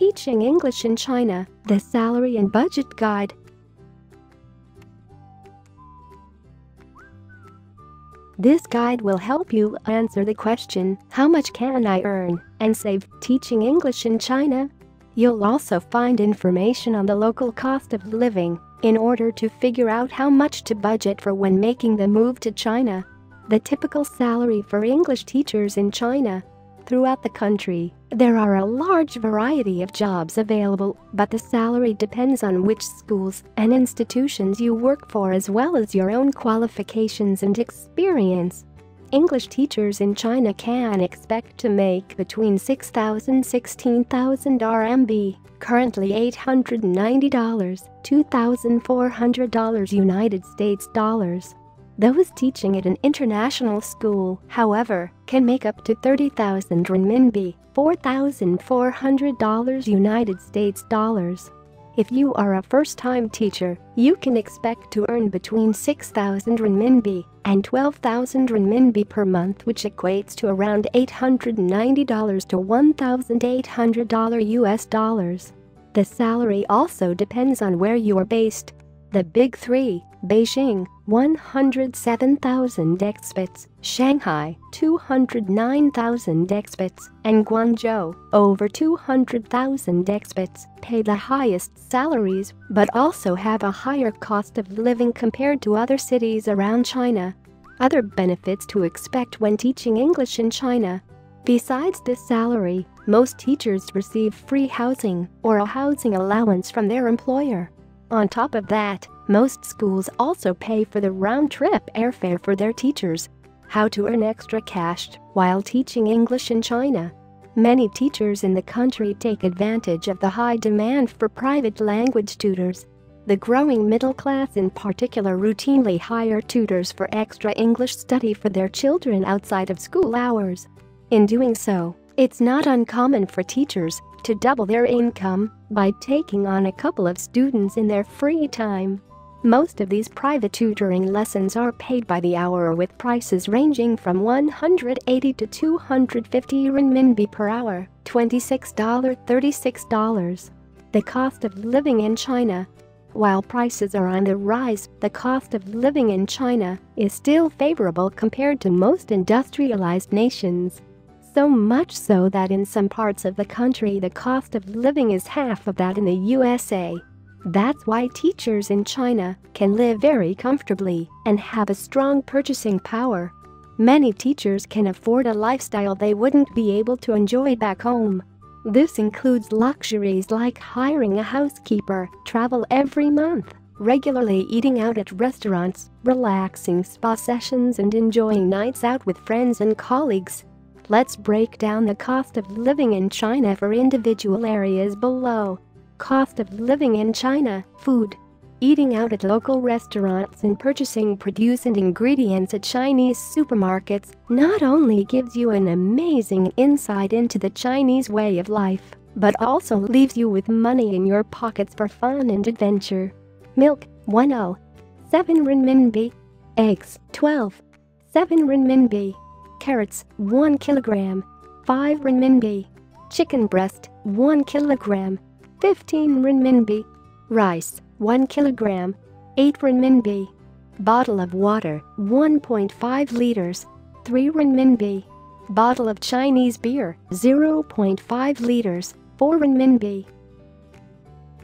Teaching English in China, the Salary and Budget Guide. This guide will help you answer the question, how much can I earn and save teaching English in China? You'll also find information on the local cost of living in order to figure out how much to budget for when making the move to China. The typical salary for English teachers in China Throughout the country, there are a large variety of jobs available, but the salary depends on which schools and institutions you work for as well as your own qualifications and experience. English teachers in China can expect to make between 6,000 16,000 RMB, currently $890, $2,400 United States dollars. Those teaching at an international school, however, can make up to 30,000 renminbi, $4,400 United States dollars. If you are a first-time teacher, you can expect to earn between 6,000 renminbi and 12,000 renminbi per month which equates to around $890 to $1,800 US dollars. The salary also depends on where you are based. The Big Three, Beijing, 107,000 expats, Shanghai, 209,000 expats, and Guangzhou, over 200,000 expats, pay the highest salaries but also have a higher cost of living compared to other cities around China. Other benefits to expect when teaching English in China. Besides this salary, most teachers receive free housing or a housing allowance from their employer. On top of that, most schools also pay for the round-trip airfare for their teachers. How to earn extra cash while teaching English in China. Many teachers in the country take advantage of the high demand for private language tutors. The growing middle class in particular routinely hire tutors for extra English study for their children outside of school hours. In doing so, it's not uncommon for teachers to double their income by taking on a couple of students in their free time. Most of these private tutoring lessons are paid by the hour with prices ranging from 180 to 250 renminbi per hour, $26 $36. The cost of living in China While prices are on the rise, the cost of living in China is still favorable compared to most industrialized nations. So much so that in some parts of the country the cost of living is half of that in the USA. That's why teachers in China can live very comfortably and have a strong purchasing power. Many teachers can afford a lifestyle they wouldn't be able to enjoy back home. This includes luxuries like hiring a housekeeper, travel every month, regularly eating out at restaurants, relaxing spa sessions and enjoying nights out with friends and colleagues. Let's break down the cost of living in China for individual areas below. Cost of living in China, food. Eating out at local restaurants and purchasing produce and ingredients at Chinese supermarkets not only gives you an amazing insight into the Chinese way of life, but also leaves you with money in your pockets for fun and adventure. Milk, 10. 7 renminbi. Eggs, 12. 7 renminbi. Carrots, 1 kilogram. 5 renminbi. Chicken breast, 1 kilogram. 15 renminbi. Rice, 1 kilogram, 8 renminbi. Bottle of water, 1.5 liters, 3 renminbi. Bottle of Chinese beer, 0.5 liters, 4 renminbi.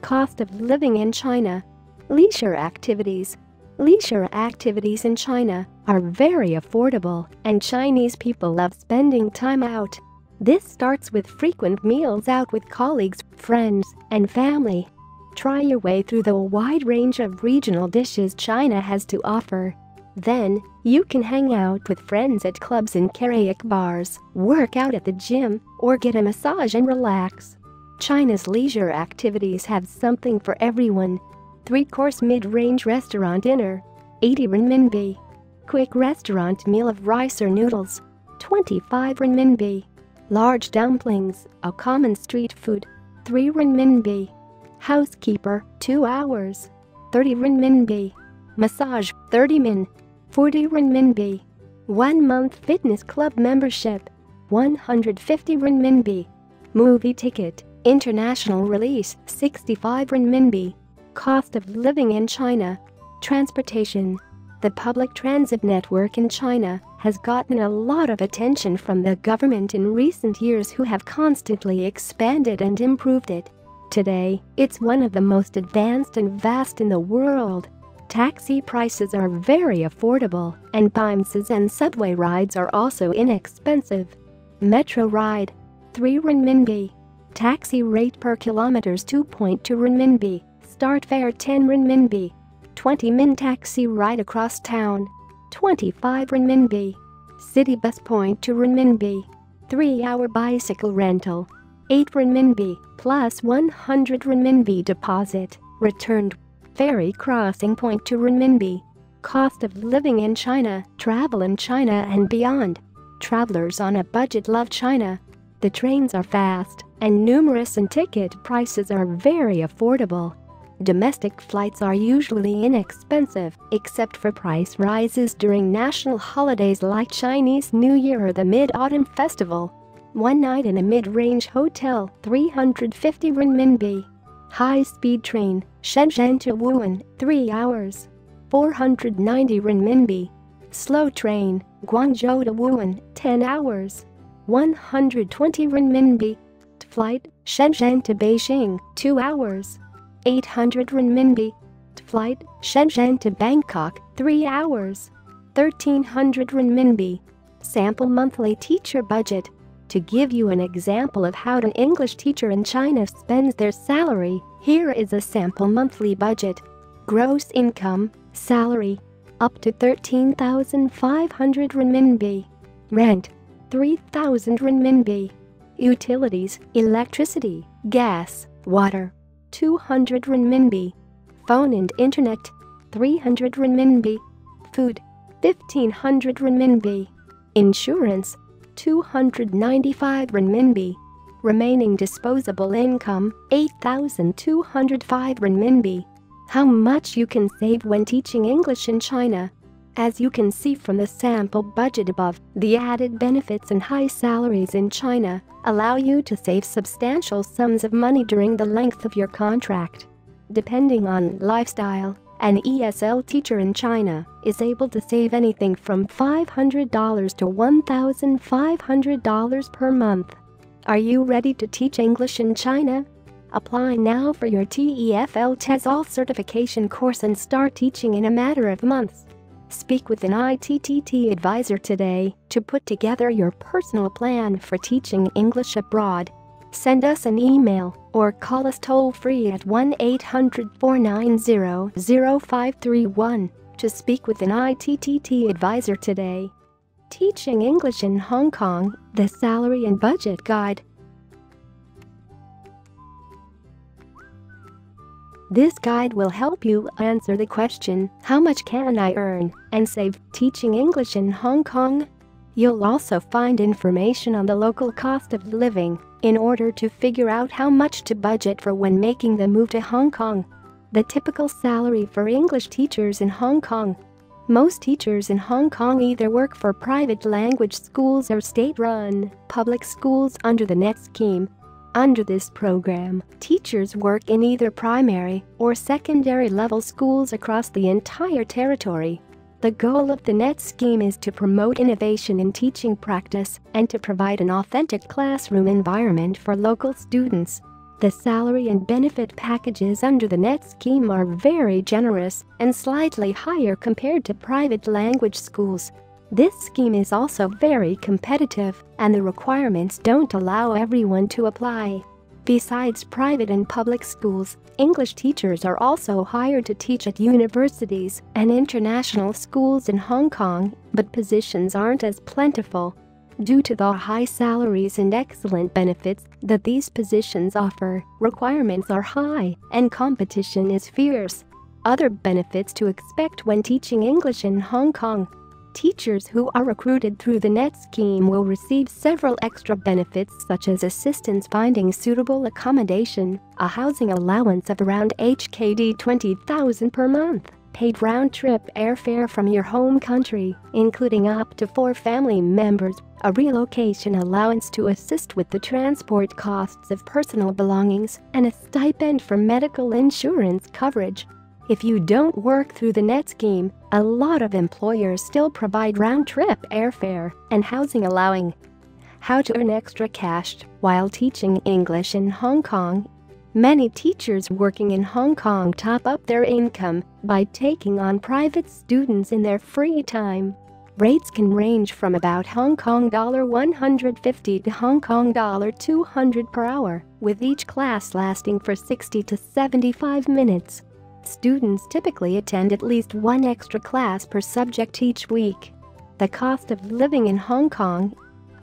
Cost of living in China. Leisure activities. Leisure activities in China are very affordable and Chinese people love spending time out. This starts with frequent meals out with colleagues, friends, and family. Try your way through the wide range of regional dishes China has to offer. Then, you can hang out with friends at clubs and karaoke bars, work out at the gym, or get a massage and relax. China's leisure activities have something for everyone. Three-course mid-range restaurant dinner, 80 renminbi. Quick restaurant meal of rice or noodles, 25 renminbi. Large dumplings, a common street food, 3 renminbi. Housekeeper, 2 hours, 30 renminbi. Massage, 30 min, 40 renminbi. 1 month fitness club membership, 150 renminbi. Movie ticket, International release 65 renminbi. Cost of living in China. Transportation. The public transit network in China has gotten a lot of attention from the government in recent years who have constantly expanded and improved it. Today, it's one of the most advanced and vast in the world. Taxi prices are very affordable, and buses and subway rides are also inexpensive. Metro ride 3 renminbi. Taxi rate per kilometers 2.2 renminbi. Start fare 10 renminbi. 20 min taxi ride across town. 25 renminbi. City bus point to renminbi. 3 hour bicycle rental. 8 renminbi plus 100 renminbi deposit returned. Ferry crossing point to renminbi. Cost of living in China, travel in China and beyond. Travelers on a budget love China. The trains are fast and numerous and ticket prices are very affordable. Domestic flights are usually inexpensive, except for price rises during national holidays like Chinese New Year or the Mid-Autumn Festival. One night in a mid-range hotel, 350 renminbi. High-speed train, Shenzhen to Wuhan, 3 hours. 490 renminbi. Slow train, Guangzhou to Wuhan, 10 hours. 120 renminbi. Flight, Shenzhen to Beijing, 2 hours. 800 renminbi. Flight, Shenzhen to Bangkok, 3 hours. 1300 renminbi. Sample monthly teacher budget. To give you an example of how an English teacher in China spends their salary, here is a sample monthly budget. Gross income, salary, up to 13,500 renminbi. Rent, 3,000 renminbi. Utilities, electricity, gas, water, 200 renminbi. Phone and internet, 300 renminbi. Food, 1500 renminbi. Insurance, 295 renminbi. Remaining disposable income, 8,205 renminbi. How much you can save when teaching English in China. As you can see from the sample budget above, the added benefits and high salaries in China allow you to save substantial sums of money during the length of your contract. Depending on lifestyle, an ESL teacher in China is able to save anything from $500 to $1,500 per month. Are you ready to teach English in China? Apply now for your TEFL TESOL certification course and start teaching in a matter of months. Speak with an ITTT advisor today to put together your personal plan for teaching English abroad. Send us an email or call us toll free at 1 800 490 0531 to speak with an ITTT advisor today. Teaching English in Hong Kong, the Salary and Budget Guide. This guide will help you answer the question, how much can I earn and save teaching English in Hong Kong? You'll also find information on the local cost of living in order to figure out how much to budget for when making the move to Hong Kong. The typical salary for English teachers in Hong Kong. Most teachers in Hong Kong either work for private language schools or state-run public schools under the NET scheme under this program, teachers work in either primary or secondary level schools across the entire territory. The goal of the NET scheme is to promote innovation in teaching practice and to provide an authentic classroom environment for local students. The salary and benefit packages under the NET scheme are very generous and slightly higher compared to private language schools. This scheme is also very competitive, and the requirements don't allow everyone to apply. Besides private and public schools, English teachers are also hired to teach at universities and international schools in Hong Kong, but positions aren't as plentiful. Due to the high salaries and excellent benefits that these positions offer, requirements are high and competition is fierce. Other benefits to expect when teaching English in Hong Kong Teachers who are recruited through the NET scheme will receive several extra benefits such as assistance finding suitable accommodation, a housing allowance of around HKD 20,000 per month, paid round-trip airfare from your home country, including up to four family members, a relocation allowance to assist with the transport costs of personal belongings, and a stipend for medical insurance coverage. If you don't work through the NET scheme, a lot of employers still provide round-trip airfare and housing allowing. How to earn extra cash while teaching English in Hong Kong Many teachers working in Hong Kong top up their income by taking on private students in their free time. Rates can range from about Hong Kong dollar 150 to Hong Kong dollar 200 per hour, with each class lasting for 60 to 75 minutes. Students typically attend at least one extra class per subject each week. The cost of living in Hong Kong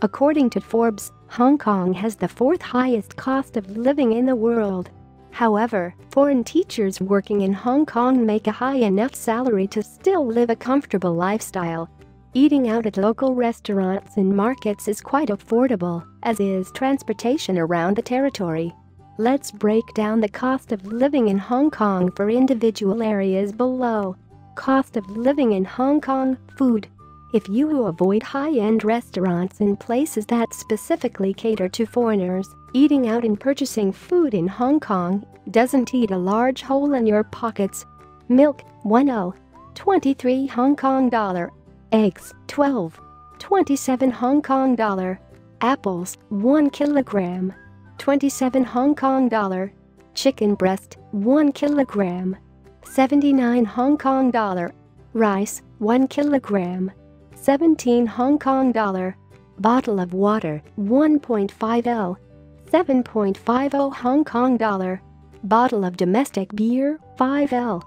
According to Forbes, Hong Kong has the fourth highest cost of living in the world. However, foreign teachers working in Hong Kong make a high enough salary to still live a comfortable lifestyle. Eating out at local restaurants and markets is quite affordable, as is transportation around the territory. Let's break down the cost of living in Hong Kong for individual areas below. Cost of living in Hong Kong, food, if you avoid high-end restaurants and places that specifically cater to foreigners, eating out and purchasing food in Hong Kong doesn't eat a large hole in your pockets. Milk, 10. 23 Hong Kong dollar. Eggs, 12. 27 Hong Kong dollar. Apples, 1 kilogram. 27 Hong Kong dollar. Chicken breast, 1 kilogram. 79 Hong Kong dollar. Rice, 1 kilogram. 17 Hong Kong dollar. Bottle of water, 1.5 L. 7.50 Hong Kong dollar. Bottle of domestic beer, 5 L.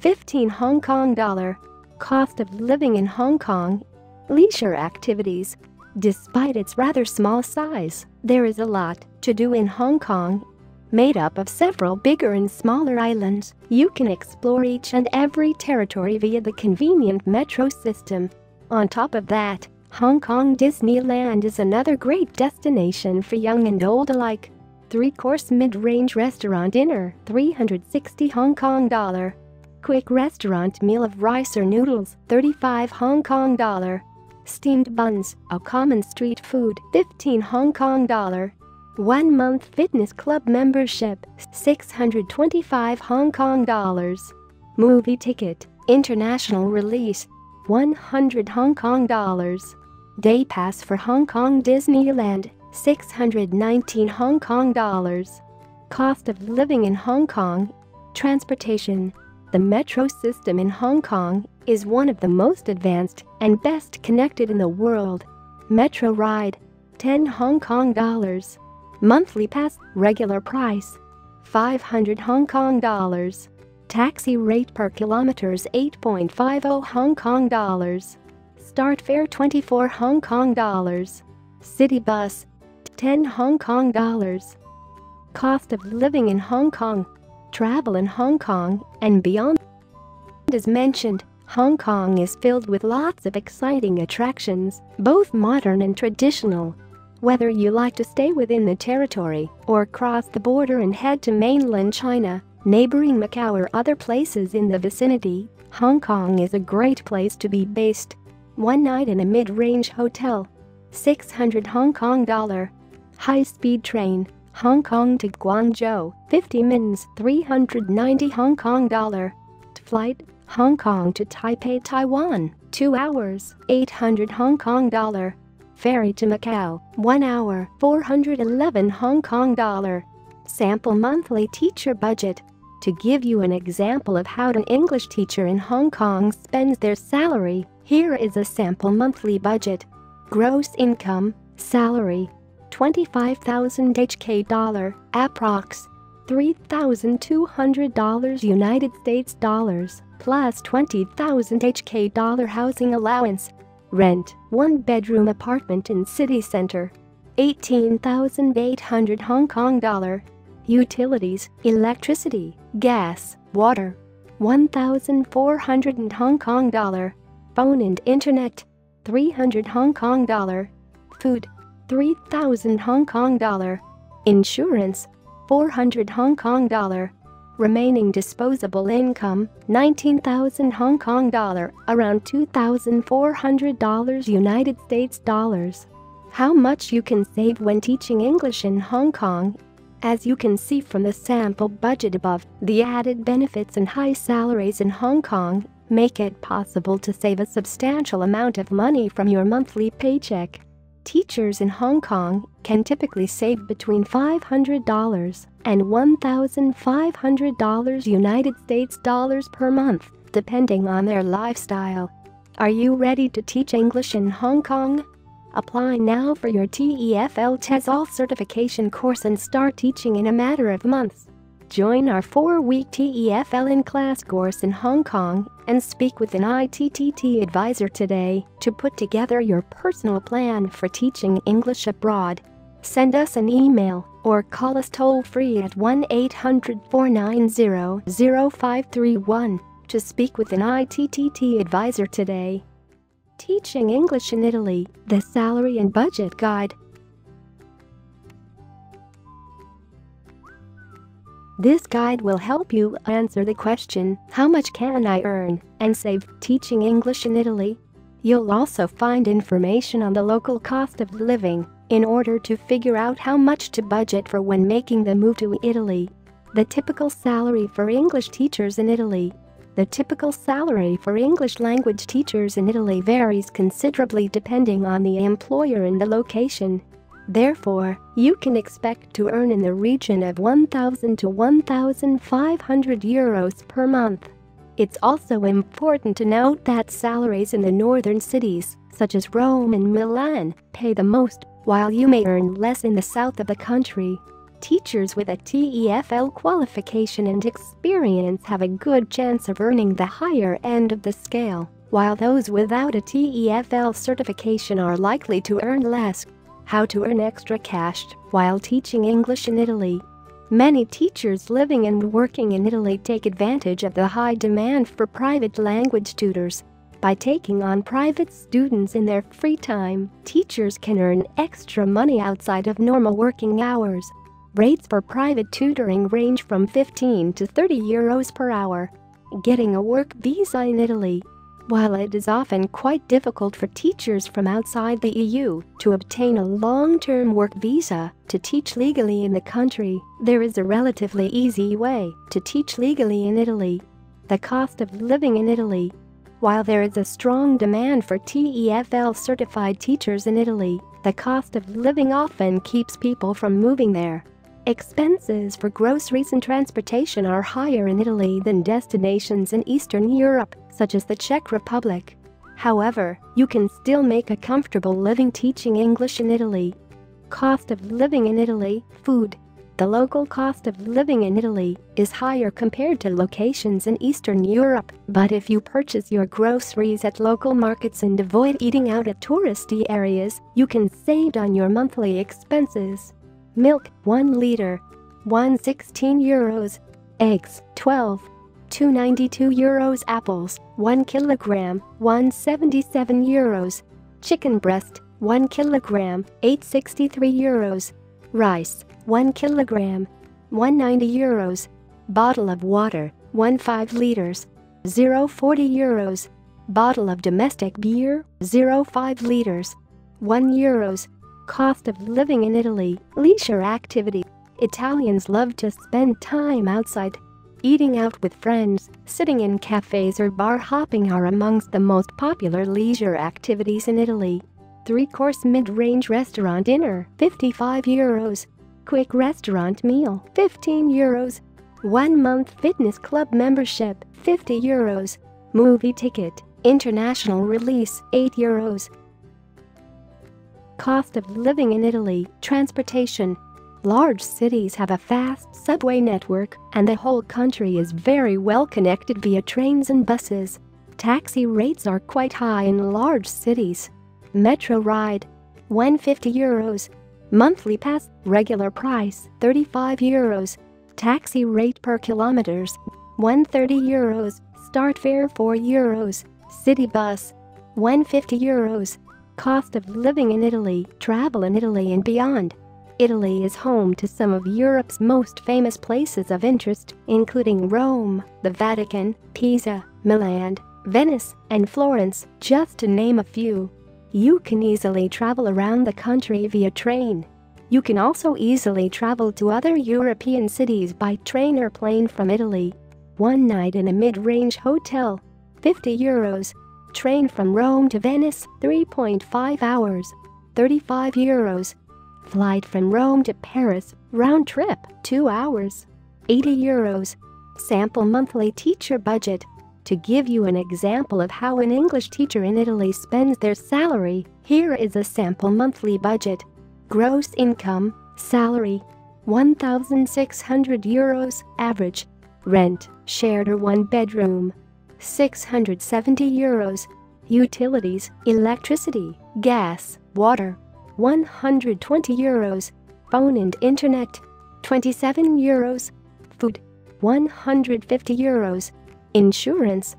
15 Hong Kong dollar. Cost of living in Hong Kong. Leisure activities. Despite its rather small size, there is a lot to do in Hong Kong. Made up of several bigger and smaller islands, you can explore each and every territory via the convenient metro system. On top of that, Hong Kong Disneyland is another great destination for young and old alike. Three-course mid-range restaurant dinner, 360 Hong Kong dollar. Quick restaurant meal of rice or noodles, 35 Hong Kong dollar. Steamed buns, a common street food, 15 Hong Kong dollar. One month fitness club membership, 625 Hong Kong dollars. Movie ticket, international release, 100 Hong Kong dollars. Day pass for Hong Kong Disneyland, 619 Hong Kong dollars. Cost of living in Hong Kong. Transportation. The metro system in Hong Kong is one of the most advanced and best connected in the world. Metro ride. 10 Hong Kong dollars. Monthly pass, regular price. 500 Hong Kong dollars. Taxi rate per kilometer is 8.50 Hong Kong dollars. Start fare 24 Hong Kong dollars. City bus 10 Hong Kong dollars. Cost of living in Hong Kong. Travel in Hong Kong and beyond. As mentioned, Hong Kong is filled with lots of exciting attractions, both modern and traditional. Whether you like to stay within the territory or cross the border and head to mainland China, Neighboring Macau or other places in the vicinity, Hong Kong is a great place to be based. One night in a mid-range hotel. 600 Hong Kong dollar. High-speed train, Hong Kong to Guangzhou, 50 minutes 390 Hong Kong dollar. Flight, Hong Kong to Taipei, Taiwan, 2 hours, 800 Hong Kong dollar. Ferry to Macau, 1 hour, 411 Hong Kong dollar. Sample monthly teacher budget, to give you an example of how an English teacher in Hong Kong spends their salary, here is a sample monthly budget. Gross income, salary, 25,000 HK dollar, approx. $3,200 United States dollars, plus 20,000 HK dollar housing allowance. Rent, one bedroom apartment in city center. 18,800 Hong Kong dollar, utilities, electricity, gas, water. 1,400 Hong Kong dollar. Phone and internet. 300 Hong Kong dollar. Food. 3,000 Hong Kong dollar. Insurance. 400 Hong Kong dollar. Remaining disposable income, 19,000 Hong Kong dollar, around $2,400 United States dollars. How much you can save when teaching English in Hong Kong as you can see from the sample budget above, the added benefits and high salaries in Hong Kong make it possible to save a substantial amount of money from your monthly paycheck. Teachers in Hong Kong can typically save between $500 and $1,500 United States dollars per month, depending on their lifestyle. Are you ready to teach English in Hong Kong? Apply now for your TEFL TESOL certification course and start teaching in a matter of months. Join our four-week TEFL in-class course in Hong Kong and speak with an ITTT advisor today to put together your personal plan for teaching English abroad. Send us an email or call us toll-free at 1-800-490-0531 to speak with an ITTT advisor today. Teaching English in Italy, the Salary and Budget Guide. This guide will help you answer the question, how much can I earn and save teaching English in Italy? You'll also find information on the local cost of living in order to figure out how much to budget for when making the move to Italy. The typical salary for English teachers in Italy the typical salary for English language teachers in Italy varies considerably depending on the employer and the location. Therefore, you can expect to earn in the region of 1,000 to 1,500 euros per month. It's also important to note that salaries in the northern cities, such as Rome and Milan, pay the most, while you may earn less in the south of the country. Teachers with a TEFL qualification and experience have a good chance of earning the higher end of the scale, while those without a TEFL certification are likely to earn less. How to earn extra cash while teaching English in Italy. Many teachers living and working in Italy take advantage of the high demand for private language tutors. By taking on private students in their free time, teachers can earn extra money outside of normal working hours. Rates for private tutoring range from 15 to 30 euros per hour. Getting a work visa in Italy. While it is often quite difficult for teachers from outside the EU to obtain a long-term work visa to teach legally in the country, there is a relatively easy way to teach legally in Italy. The cost of living in Italy. While there is a strong demand for TEFL certified teachers in Italy, the cost of living often keeps people from moving there. Expenses for groceries and transportation are higher in Italy than destinations in Eastern Europe, such as the Czech Republic. However, you can still make a comfortable living teaching English in Italy. Cost of living in Italy, food. The local cost of living in Italy is higher compared to locations in Eastern Europe, but if you purchase your groceries at local markets and avoid eating out at touristy areas, you can save on your monthly expenses. Milk, 1 liter. 116 euros. Eggs, 12. 292 euros apples, 1 kilogram, 177 euros. Chicken breast, 1 kilogram, 863 euros. Rice, 1 kilogram, 190 euros. Bottle of water, 1 5 liters, 040 euros. Bottle of domestic beer, 05 liters, 1 euros. Cost of living in Italy, leisure activity. Italians love to spend time outside. Eating out with friends, sitting in cafes or bar hopping are amongst the most popular leisure activities in Italy. Three-course mid-range restaurant dinner, 55 euros. Quick restaurant meal, 15 euros. One-month fitness club membership, 50 euros. Movie ticket, international release, 8 euros. Cost of living in Italy, transportation. Large cities have a fast subway network, and the whole country is very well connected via trains and buses. Taxi rates are quite high in large cities. Metro ride, 150 euros. Monthly pass, regular price, 35 euros. Taxi rate per kilometers, 130 euros. Start fare 4 euros. City bus, 150 euros. Cost of living in Italy, travel in Italy and beyond. Italy is home to some of Europe's most famous places of interest, including Rome, the Vatican, Pisa, Milan, Venice, and Florence, just to name a few. You can easily travel around the country via train. You can also easily travel to other European cities by train or plane from Italy. One night in a mid-range hotel. 50 euros. Train from Rome to Venice, 3.5 hours. 35 euros. Flight from Rome to Paris, round trip, 2 hours. 80 euros. Sample monthly teacher budget. To give you an example of how an English teacher in Italy spends their salary, here is a sample monthly budget. Gross income, salary, 1,600 euros, average. Rent, shared or one bedroom, 670 euros. Utilities, electricity, gas, water, 120 euros. Phone and internet, 27 euros. Food, 150 euros. Insurance,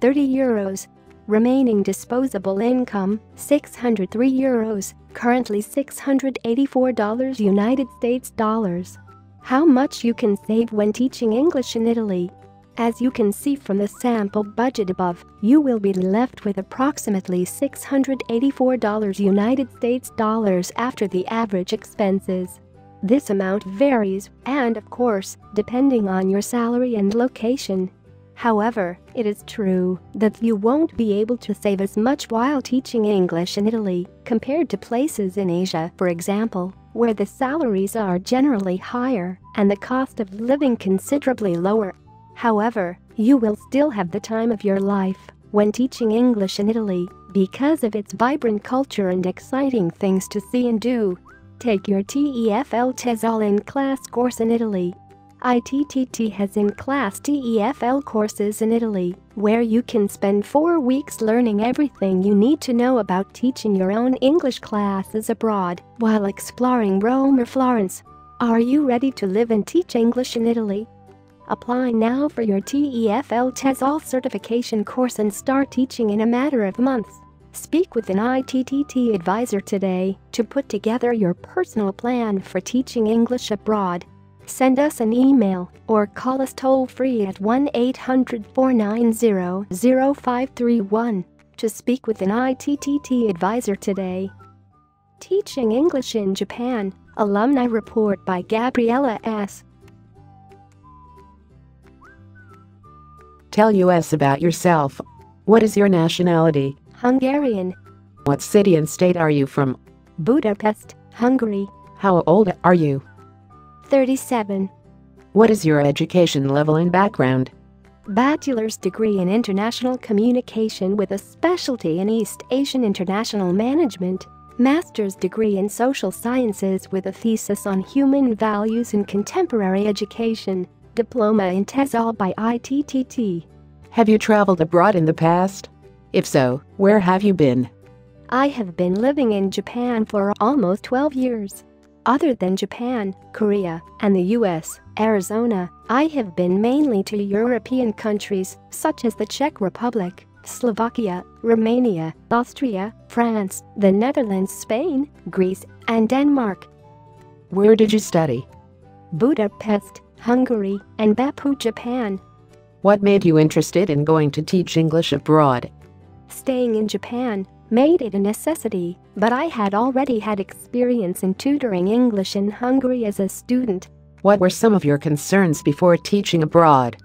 30 euros. Remaining disposable income, 603 euros, currently $684 United States dollars. How much you can save when teaching English in Italy as you can see from the sample budget above, you will be left with approximately $684 United States dollars after the average expenses. This amount varies, and of course, depending on your salary and location. However, it is true that you won't be able to save as much while teaching English in Italy compared to places in Asia, for example, where the salaries are generally higher and the cost of living considerably lower. However, you will still have the time of your life when teaching English in Italy because of its vibrant culture and exciting things to see and do. Take your TEFL TESOL in-class course in Italy. ITTT has in-class TEFL courses in Italy, where you can spend four weeks learning everything you need to know about teaching your own English classes abroad while exploring Rome or Florence. Are you ready to live and teach English in Italy? Apply now for your TEFL TESOL certification course and start teaching in a matter of months. Speak with an ITTT advisor today to put together your personal plan for teaching English abroad. Send us an email or call us toll free at 1 800 490 0531 to speak with an ITTT advisor today. Teaching English in Japan Alumni Report by Gabriella S. Tell us about yourself. What is your nationality? Hungarian. What city and state are you from? Budapest, Hungary. How old are you? 37. What is your education level and background? Bachelor's degree in International Communication with a specialty in East Asian International Management. Master's degree in Social Sciences with a thesis on human values in contemporary education. Diploma in TESOL by ITTT. Have you traveled abroad in the past? If so, where have you been? I have been living in Japan for almost 12 years. Other than Japan, Korea, and the US, Arizona, I have been mainly to European countries such as the Czech Republic, Slovakia, Romania, Austria, France, the Netherlands, Spain, Greece, and Denmark. Where did you study? Budapest, Hungary, and Beppu, Japan. What made you interested in going to teach English abroad? Staying in Japan made it a necessity, but I had already had experience in tutoring English in Hungary as a student. What were some of your concerns before teaching abroad?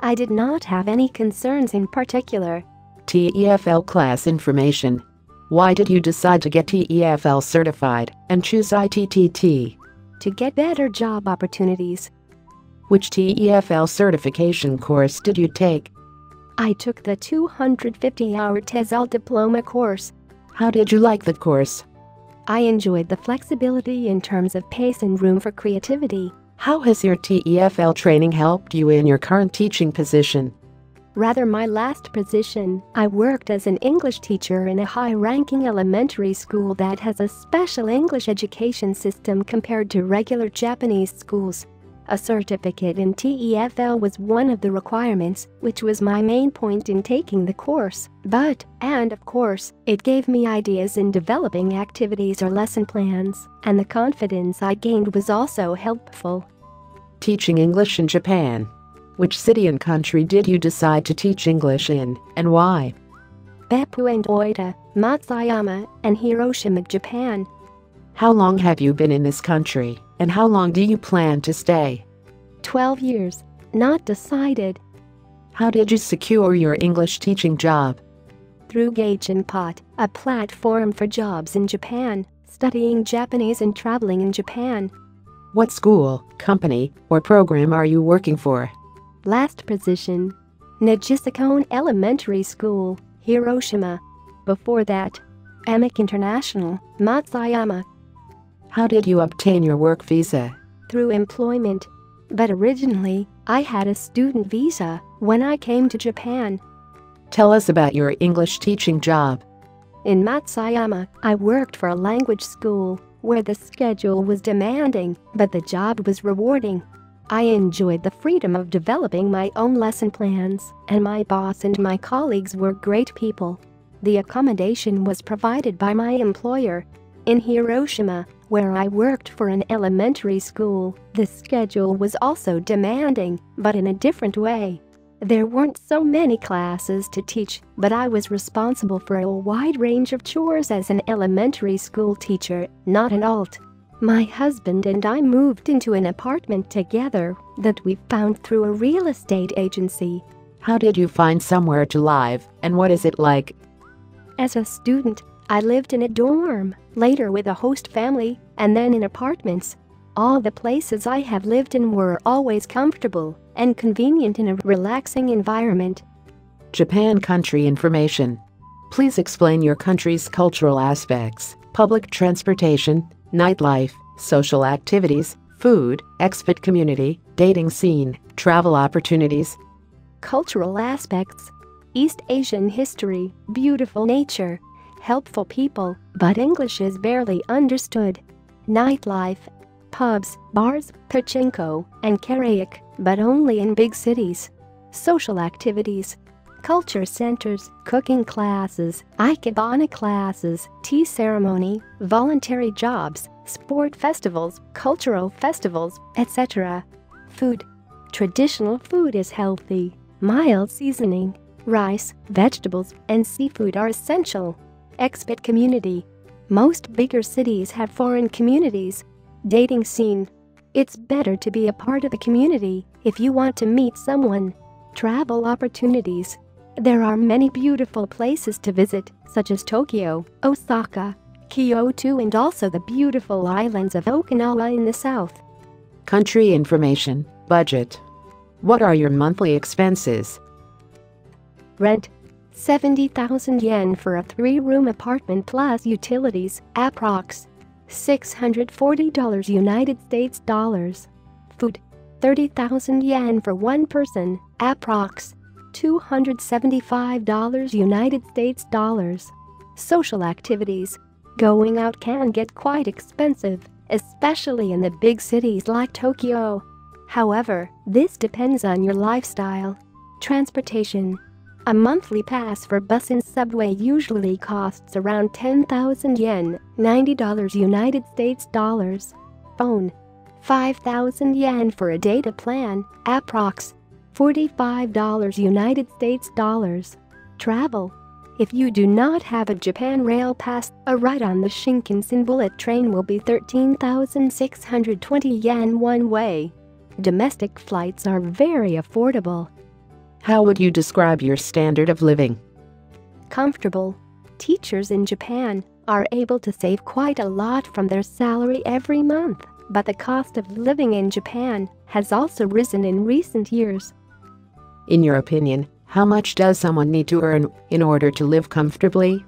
I did not have any concerns in particular. TEFL class information. Why did you decide to get TEFL certified and choose ITTT? To get better job opportunities. Which TEFL certification course did you take? I took the 250-hour TESOL diploma course. How did you like the course? I enjoyed the flexibility in terms of pace and room for creativity. How has your TEFL training helped you in your current teaching position? Rather my last position, I worked as an English teacher in a high-ranking elementary school that has a special English education system compared to regular Japanese schools. A certificate in TEFL was one of the requirements, which was my main point in taking the course, but, and of course, it gave me ideas in developing activities or lesson plans, and the confidence I gained was also helpful. Teaching English in Japan. Which city and country did you decide to teach English in, and why? Beppu and Oita, Matsuyama, and Hiroshima, Japan. How long have you been in this country, and how long do you plan to stay? 12 years. Not decided. How did you secure your English teaching job? Through Gaijin Pot, a platform for jobs in Japan, studying Japanese and traveling in Japan. What school, company, or program are you working for? Last position. Nijisakone Elementary School, Hiroshima. Before that, Amic International, Matsuyama. How did you obtain your work visa? Through employment. But originally, I had a student visa when I came to Japan. Tell us about your English teaching job. In Matsuyama, I worked for a language school where the schedule was demanding, but the job was rewarding. I enjoyed the freedom of developing my own lesson plans, and my boss and my colleagues were great people. The accommodation was provided by my employer. In Hiroshima, where I worked for an elementary school, the schedule was also demanding, but in a different way. There weren't so many classes to teach, but I was responsible for a wide range of chores as an elementary school teacher, not an alt. My husband and I moved into an apartment together that we found through a real estate agency. How did you find somewhere to live, and what is it like? As a student, I lived in a dorm, later with a host family, and then in apartments. All the places I have lived in were always comfortable and convenient in a relaxing environment. Japan country information. Please explain your country's cultural aspects, public transportation, nightlife, social activities, food, expat community, dating scene, travel opportunities. Cultural aspects. East Asian history, beautiful nature, helpful people, but English is barely understood. Nightlife. Pubs, bars, pachinko, and karaoke, but only in big cities. Social activities. Culture centers, cooking classes, ikebana classes, tea ceremony, voluntary jobs, sport festivals, cultural festivals, etc. Food. Traditional food is healthy. Mild seasoning, rice, vegetables, and seafood are essential. Expat community. Most bigger cities have foreign communities. Dating scene. It's better to be a part of the community if you want to meet someone. Travel opportunities. There are many beautiful places to visit, such as Tokyo, Osaka, Kyoto and also the beautiful islands of Okinawa in the south. Country information, budget. What are your monthly expenses? Rent 70,000 yen for a three-room apartment plus utilities, approx. $640 United States dollars. Food 30,000 yen for one person, approx. $275 United States dollars. Social activities Going out can get quite expensive, especially in the big cities like Tokyo. However, this depends on your lifestyle. Transportation a monthly pass for bus and subway usually costs around 10,000 yen, $90 United States dollars. Phone 5,000 yen for a data plan, approx. $45 United States dollars. Travel if you do not have a Japan Rail Pass, a ride on the Shinkansen bullet train will be 13,620 yen one way. Domestic flights are very affordable. How would you describe your standard of living? Comfortable. Teachers in Japan are able to save quite a lot from their salary every month, but the cost of living in Japan has also risen in recent years. In your opinion, how much does someone need to earn in order to live comfortably?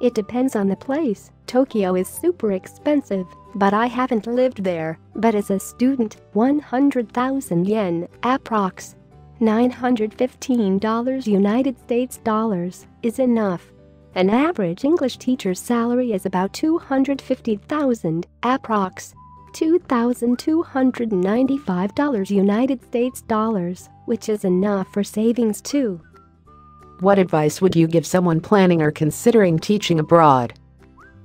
It depends on the place. Tokyo is super expensive, but I haven't lived there. But as a student, 100,000 yen, approx. $915 United States dollars, is enough. An average English teacher's salary is about 250,000, approx. $2,295 United States dollars, which is enough for savings too. What advice would you give someone planning or considering teaching abroad?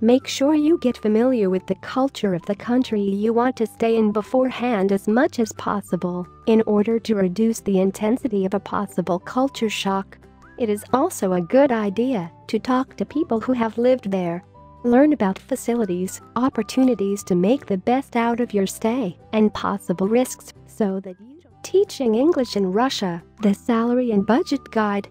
Make sure you get familiar with the culture of the country you want to stay in beforehand as much as possible in order to reduce the intensity of a possible culture shock. It is also a good idea to talk to people who have lived there. Learn about facilities, opportunities to make the best out of your stay, and possible risks so that you Teaching English in Russia, the Salary and Budget Guide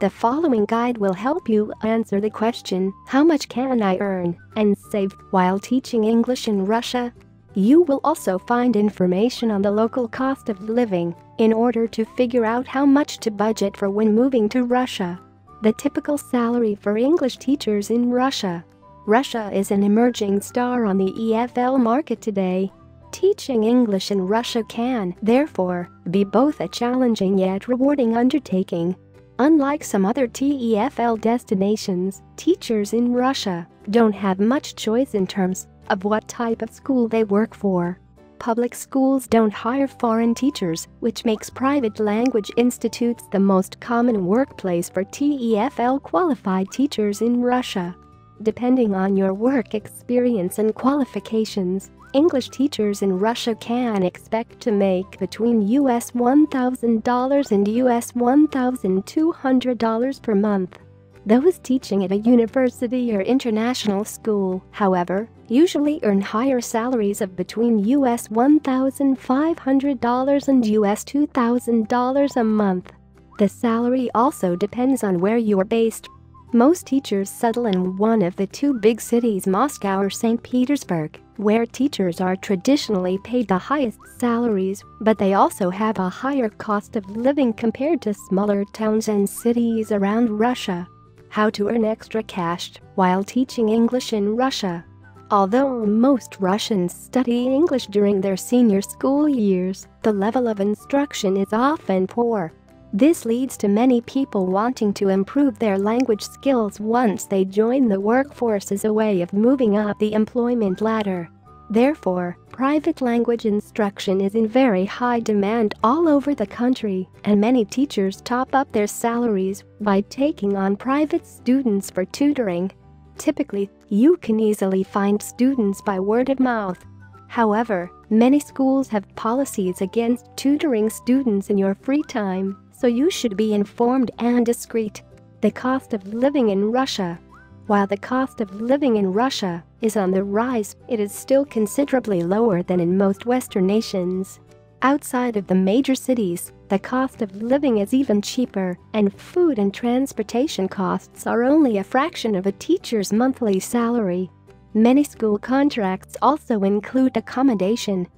The following guide will help you answer the question, how much can I earn and save while teaching English in Russia? You will also find information on the local cost of living in order to figure out how much to budget for when moving to Russia. The typical salary for English teachers in Russia. Russia is an emerging star on the EFL market today. Teaching English in Russia can, therefore, be both a challenging yet rewarding undertaking. Unlike some other TEFL destinations, teachers in Russia don't have much choice in terms of what type of school they work for. Public schools don't hire foreign teachers, which makes private language institutes the most common workplace for TEFL qualified teachers in Russia. Depending on your work experience and qualifications, English teachers in Russia can expect to make between US $1,000 and US $1,200 per month. Those teaching at a university or international school, however, usually earn higher salaries of between US $1,500 and US $2,000 a month. The salary also depends on where you are based. Most teachers settle in one of the two big cities Moscow or St. Petersburg where teachers are traditionally paid the highest salaries, but they also have a higher cost of living compared to smaller towns and cities around Russia. How to earn extra cash while teaching English in Russia. Although most Russians study English during their senior school years, the level of instruction is often poor. This leads to many people wanting to improve their language skills once they join the workforce as a way of moving up the employment ladder. Therefore, private language instruction is in very high demand all over the country, and many teachers top up their salaries by taking on private students for tutoring. Typically, you can easily find students by word of mouth. However, many schools have policies against tutoring students in your free time so you should be informed and discreet. The cost of living in Russia. While the cost of living in Russia is on the rise, it is still considerably lower than in most Western nations. Outside of the major cities, the cost of living is even cheaper, and food and transportation costs are only a fraction of a teacher's monthly salary. Many school contracts also include accommodation,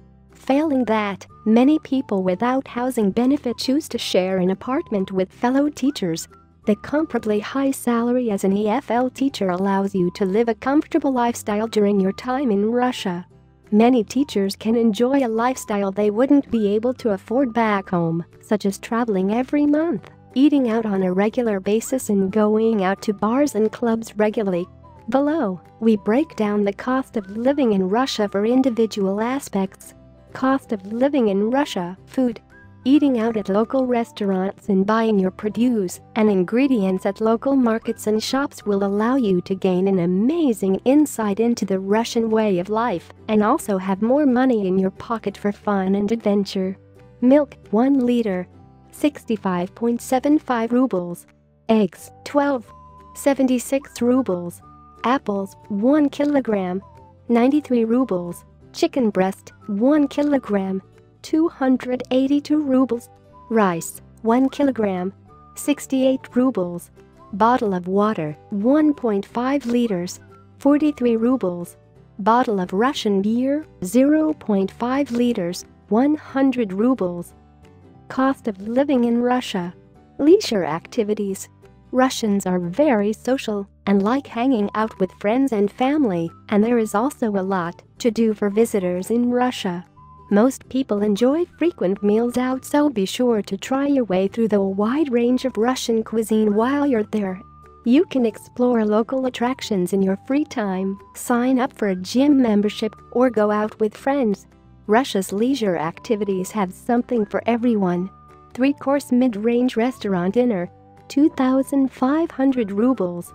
Failing that, many people without housing benefit choose to share an apartment with fellow teachers. The comparably high salary as an EFL teacher allows you to live a comfortable lifestyle during your time in Russia. Many teachers can enjoy a lifestyle they wouldn't be able to afford back home, such as traveling every month, eating out on a regular basis and going out to bars and clubs regularly. Below, we break down the cost of living in Russia for individual aspects cost of living in Russia, food, eating out at local restaurants and buying your produce and ingredients at local markets and shops will allow you to gain an amazing insight into the Russian way of life and also have more money in your pocket for fun and adventure. Milk, 1 liter, 65.75 rubles. Eggs, 12. 76 rubles. Apples, 1 kilogram, 93 rubles. Chicken breast, 1 kilogram, 282 rubles. Rice, 1 kilogram, 68 rubles. Bottle of water, 1.5 liters, 43 rubles. Bottle of Russian beer, 0.5 liters, 100 rubles. Cost of living in Russia. Leisure activities, Russians are very social and like hanging out with friends and family, and there is also a lot to do for visitors in Russia. Most people enjoy frequent meals out so be sure to try your way through the wide range of Russian cuisine while you're there. You can explore local attractions in your free time, sign up for a gym membership, or go out with friends. Russia's leisure activities have something for everyone. Three-course mid-range restaurant dinner, 2,500 rubles.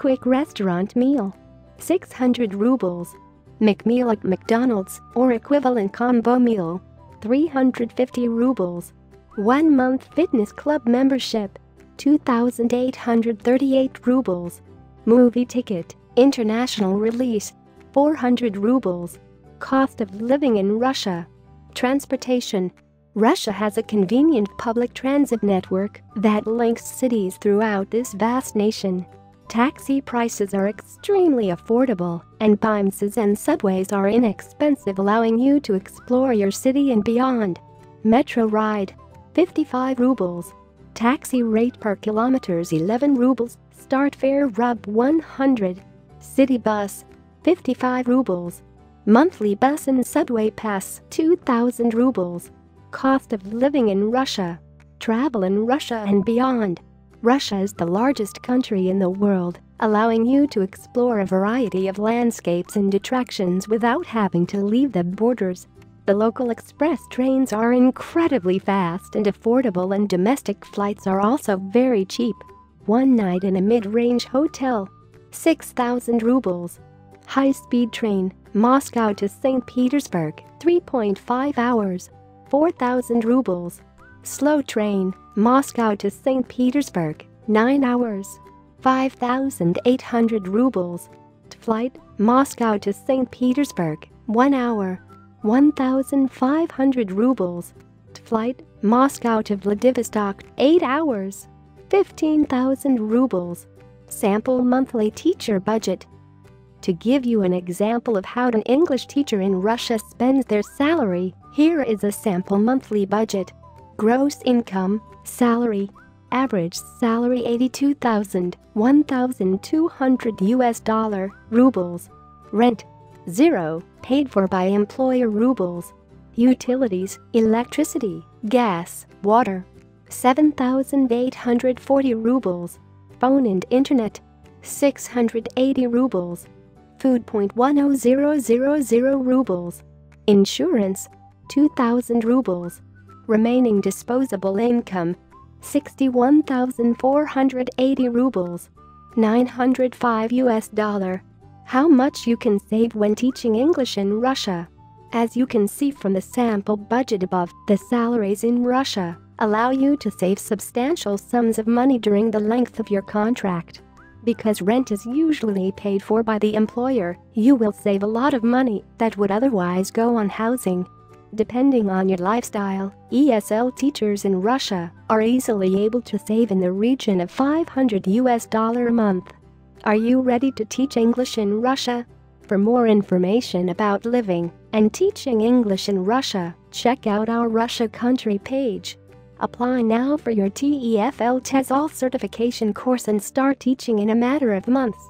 Quick restaurant meal, 600 rubles. McMeal at McDonald's or equivalent combo meal, 350 rubles. One month fitness club membership, 2,838 rubles. Movie ticket, international release, 400 rubles. Cost of living in Russia. Transportation. Russia has a convenient public transit network that links cities throughout this vast nation. Taxi prices are extremely affordable, and buses and subways are inexpensive allowing you to explore your city and beyond. Metro ride. 55 rubles. Taxi rate per kilometers 11 rubles. Start fare rub 100. City bus. 55 rubles. Monthly bus and subway pass 2000 rubles. Cost of living in Russia. Travel in Russia and beyond. Russia is the largest country in the world, allowing you to explore a variety of landscapes and attractions without having to leave the borders. The local express trains are incredibly fast and affordable and domestic flights are also very cheap. One night in a mid-range hotel. 6,000 rubles. High-speed train, Moscow to St. Petersburg, 3.5 hours. 4,000 rubles. Slow train, Moscow to St. Petersburg, 9 hours. 5,800 rubles. Flight, Moscow to St. Petersburg, 1 hour. 1,500 rubles. Flight, Moscow to Vladivostok, 8 hours. 15,000 rubles. Sample monthly teacher budget. To give you an example of how an English teacher in Russia spends their salary, here is a sample monthly budget. Gross income, salary, average salary 82,000, 1,200 US dollar, rubles. Rent, zero, paid for by employer rubles. Utilities, electricity, gas, water, 7,840 rubles. Phone and internet, 680 rubles. Food point 10000 rubles. Insurance, 2,000 rubles. Remaining disposable income, 61,480 rubles. 905 US dollar. How much you can save when teaching English in Russia. As you can see from the sample budget above, the salaries in Russia allow you to save substantial sums of money during the length of your contract. Because rent is usually paid for by the employer, you will save a lot of money that would otherwise go on housing. Depending on your lifestyle, ESL teachers in Russia are easily able to save in the region of 500 US dollar a month. Are you ready to teach English in Russia? For more information about living and teaching English in Russia, check out our Russia country page. Apply now for your TEFL TESOL certification course and start teaching in a matter of months.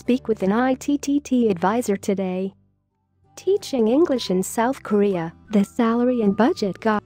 Speak with an ITTT advisor today. Teaching English in South Korea, the salary and budget guide.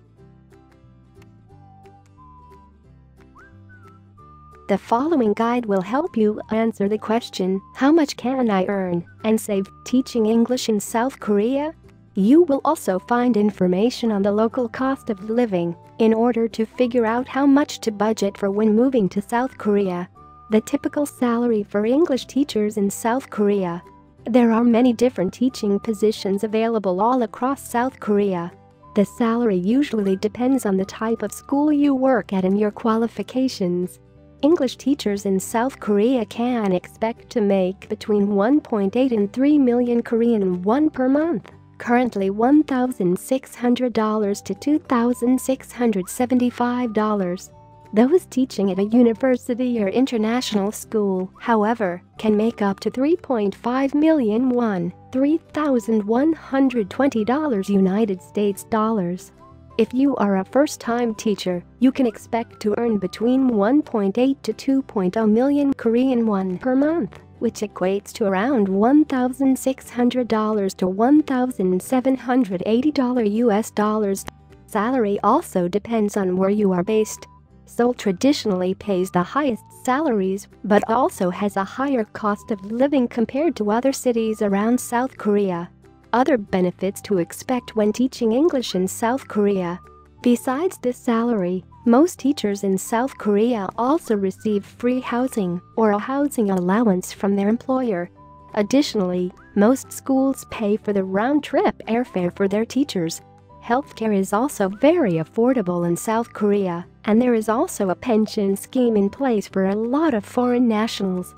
The following guide will help you answer the question, how much can I earn and save teaching English in South Korea? You will also find information on the local cost of living in order to figure out how much to budget for when moving to South Korea. The typical salary for English teachers in South Korea. There are many different teaching positions available all across South Korea. The salary usually depends on the type of school you work at and your qualifications. English teachers in South Korea can expect to make between 1.8 and 3 million Korean won per month currently $1,600 to $2,675. Those teaching at a university or international school, however, can make up to 3.5 million won, $3,120 United States dollars. If you are a first-time teacher, you can expect to earn between 1.8 to 2.0 million Korean won per month, which equates to around $1,600 to $1,780 US dollars. Salary also depends on where you are based. Seoul traditionally pays the highest salaries but also has a higher cost of living compared to other cities around South Korea. Other benefits to expect when teaching English in South Korea. Besides this salary, most teachers in South Korea also receive free housing or a housing allowance from their employer. Additionally, most schools pay for the round-trip airfare for their teachers. Healthcare is also very affordable in South Korea. And there is also a pension scheme in place for a lot of foreign nationals.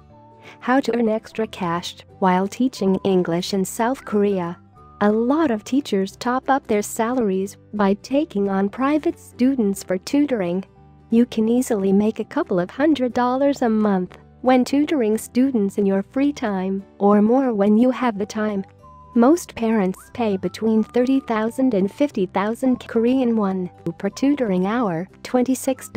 How to earn extra cash while teaching English in South Korea. A lot of teachers top up their salaries by taking on private students for tutoring. You can easily make a couple of hundred dollars a month when tutoring students in your free time or more when you have the time. Most parents pay between 30,000 and 50,000 Korean won per tutoring hour, $26,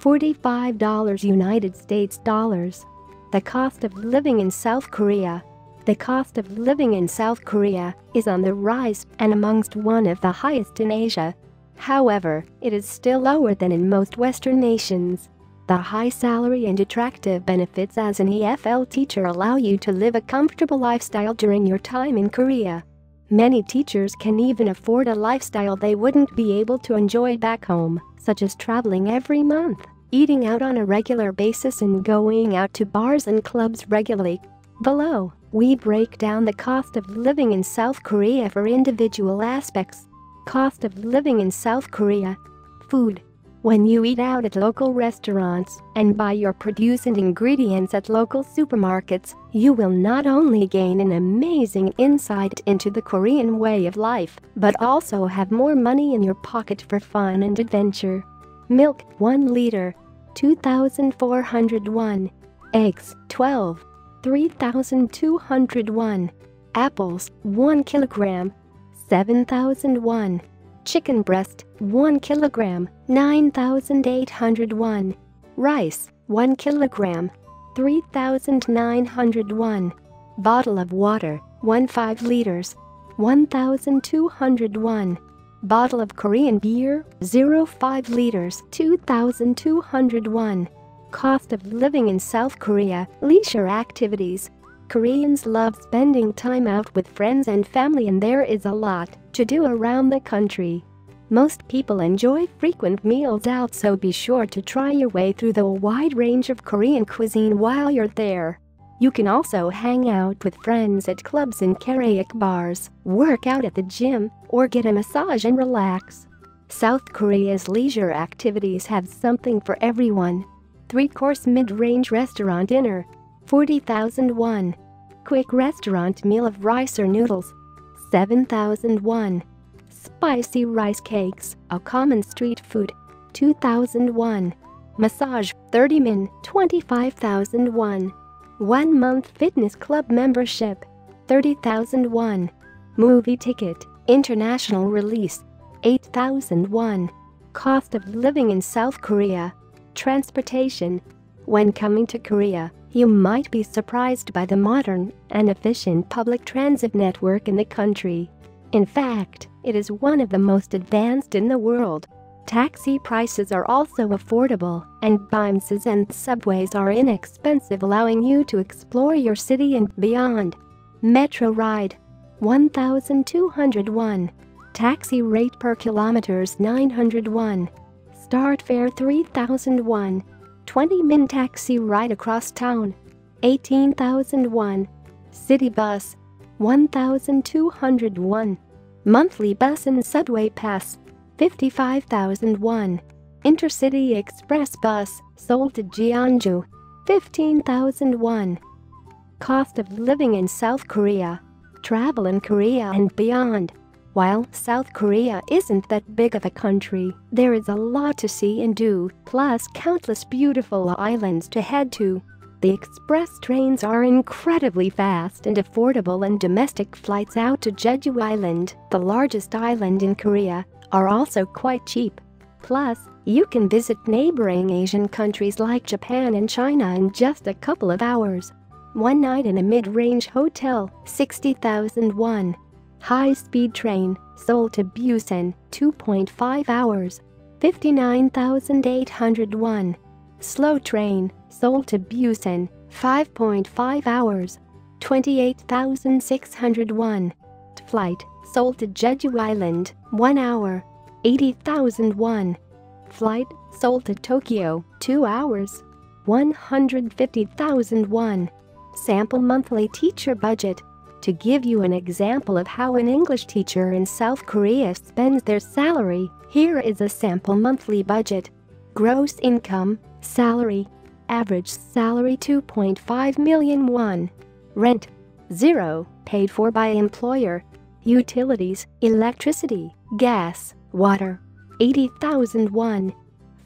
$45 United States dollars. The cost of living in South Korea the cost of living in South Korea is on the rise and amongst one of the highest in Asia. However, it is still lower than in most Western nations. The high salary and attractive benefits as an EFL teacher allow you to live a comfortable lifestyle during your time in Korea. Many teachers can even afford a lifestyle they wouldn't be able to enjoy back home, such as traveling every month, eating out on a regular basis and going out to bars and clubs regularly. Below, we break down the cost of living in South Korea for individual aspects. Cost of living in South Korea. Food. When you eat out at local restaurants and buy your produce and ingredients at local supermarkets, you will not only gain an amazing insight into the Korean way of life, but also have more money in your pocket for fun and adventure. Milk, 1 liter, 2,401. Eggs, 12, 3,201. Apples, 1 kilogram, 7,001. Chicken breast, 1 kilogram, 9,801. Rice, 1 kilogram, 3,901. Bottle of water, 1 5 liters, 1,201. Bottle of Korean beer, 0.5 liters, 2,201. Cost of living in South Korea, leisure activities. Koreans love spending time out with friends and family and there is a lot to do around the country. Most people enjoy frequent meals out so be sure to try your way through the wide range of Korean cuisine while you're there. You can also hang out with friends at clubs and karaoke bars, work out at the gym, or get a massage and relax. South Korea's leisure activities have something for everyone. Three-course mid-range restaurant dinner, 40,001. Quick restaurant meal of rice or noodles, 7,001. Spicy rice cakes, a common street food, 2001. Massage, 30 min, 25,001. One month fitness club membership, 30,001. Movie ticket, international release, 8,001. Cost of living in South Korea. Transportation. When coming to Korea, you might be surprised by the modern and efficient public transit network in the country. In fact, it is one of the most advanced in the world. Taxi prices are also affordable, and buses and subways are inexpensive allowing you to explore your city and beyond. Metro ride 1201 Taxi rate per kilometers 901 Start fare 3001 20 min taxi ride across town. 18001 City bus 1201 Monthly bus and subway pass 55,001 Intercity express bus Seoul to Jeonju 15,001 Cost of living in South Korea Travel in Korea and beyond While South Korea isn't that big of a country, there is a lot to see and do, plus countless beautiful islands to head to. The express trains are incredibly fast and affordable and domestic flights out to Jeju Island, the largest island in Korea, are also quite cheap. Plus, you can visit neighboring Asian countries like Japan and China in just a couple of hours. One night in a mid-range hotel, 60,000 won. High-speed train, Seoul to Busan, 2.5 hours. 59,801. Slow train, Seoul to Busan, 5.5 hours. 28,601. Flight, Seoul to Jeju Island, 1 hour. 80,001. Flight, Seoul to Tokyo, 2 hours. 150,000 won. Sample monthly teacher budget. To give you an example of how an English teacher in South Korea spends their salary, here is a sample monthly budget. Gross income, salary, average salary 2.5 million won. Rent, 0, paid for by employer. Utilities, electricity, gas, water, 80,000 won.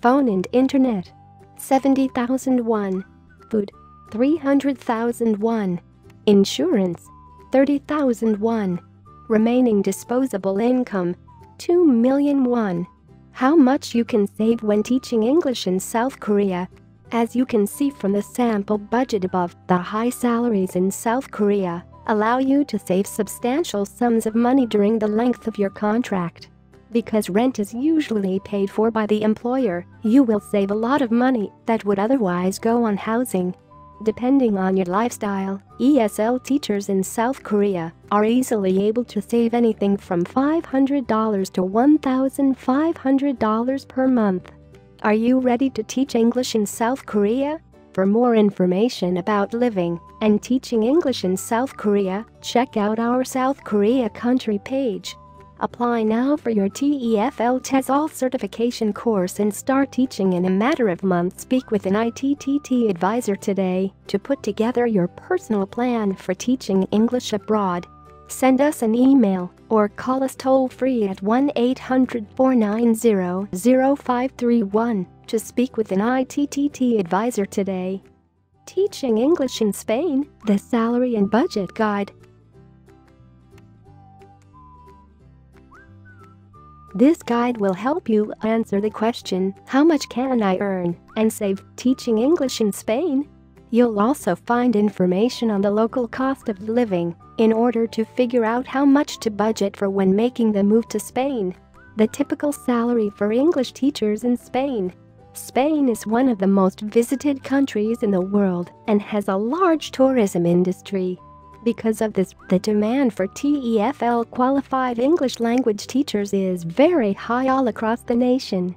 Phone and internet, 70,000 won. Food, 300,000 won. Insurance, 30,000 won. Remaining disposable income, 2 million won. How much you can save when teaching English in South Korea. As you can see from the sample budget above, the high salaries in South Korea allow you to save substantial sums of money during the length of your contract. Because rent is usually paid for by the employer, you will save a lot of money that would otherwise go on housing. Depending on your lifestyle, ESL teachers in South Korea are easily able to save anything from $500 to $1,500 per month. Are you ready to teach English in South Korea? For more information about living and teaching English in South Korea, check out our South Korea country page. Apply now for your TEFL TESOL certification course and start teaching in a matter of months. Speak with an ITTT advisor today to put together your personal plan for teaching English abroad. Send us an email or call us toll free at 1 800 490 0531 to speak with an ITTT advisor today. Teaching English in Spain, the Salary and Budget Guide. This guide will help you answer the question, how much can I earn and save teaching English in Spain? You'll also find information on the local cost of living in order to figure out how much to budget for when making the move to Spain. The typical salary for English teachers in Spain. Spain is one of the most visited countries in the world and has a large tourism industry. Because of this, the demand for TEFL qualified English language teachers is very high all across the nation.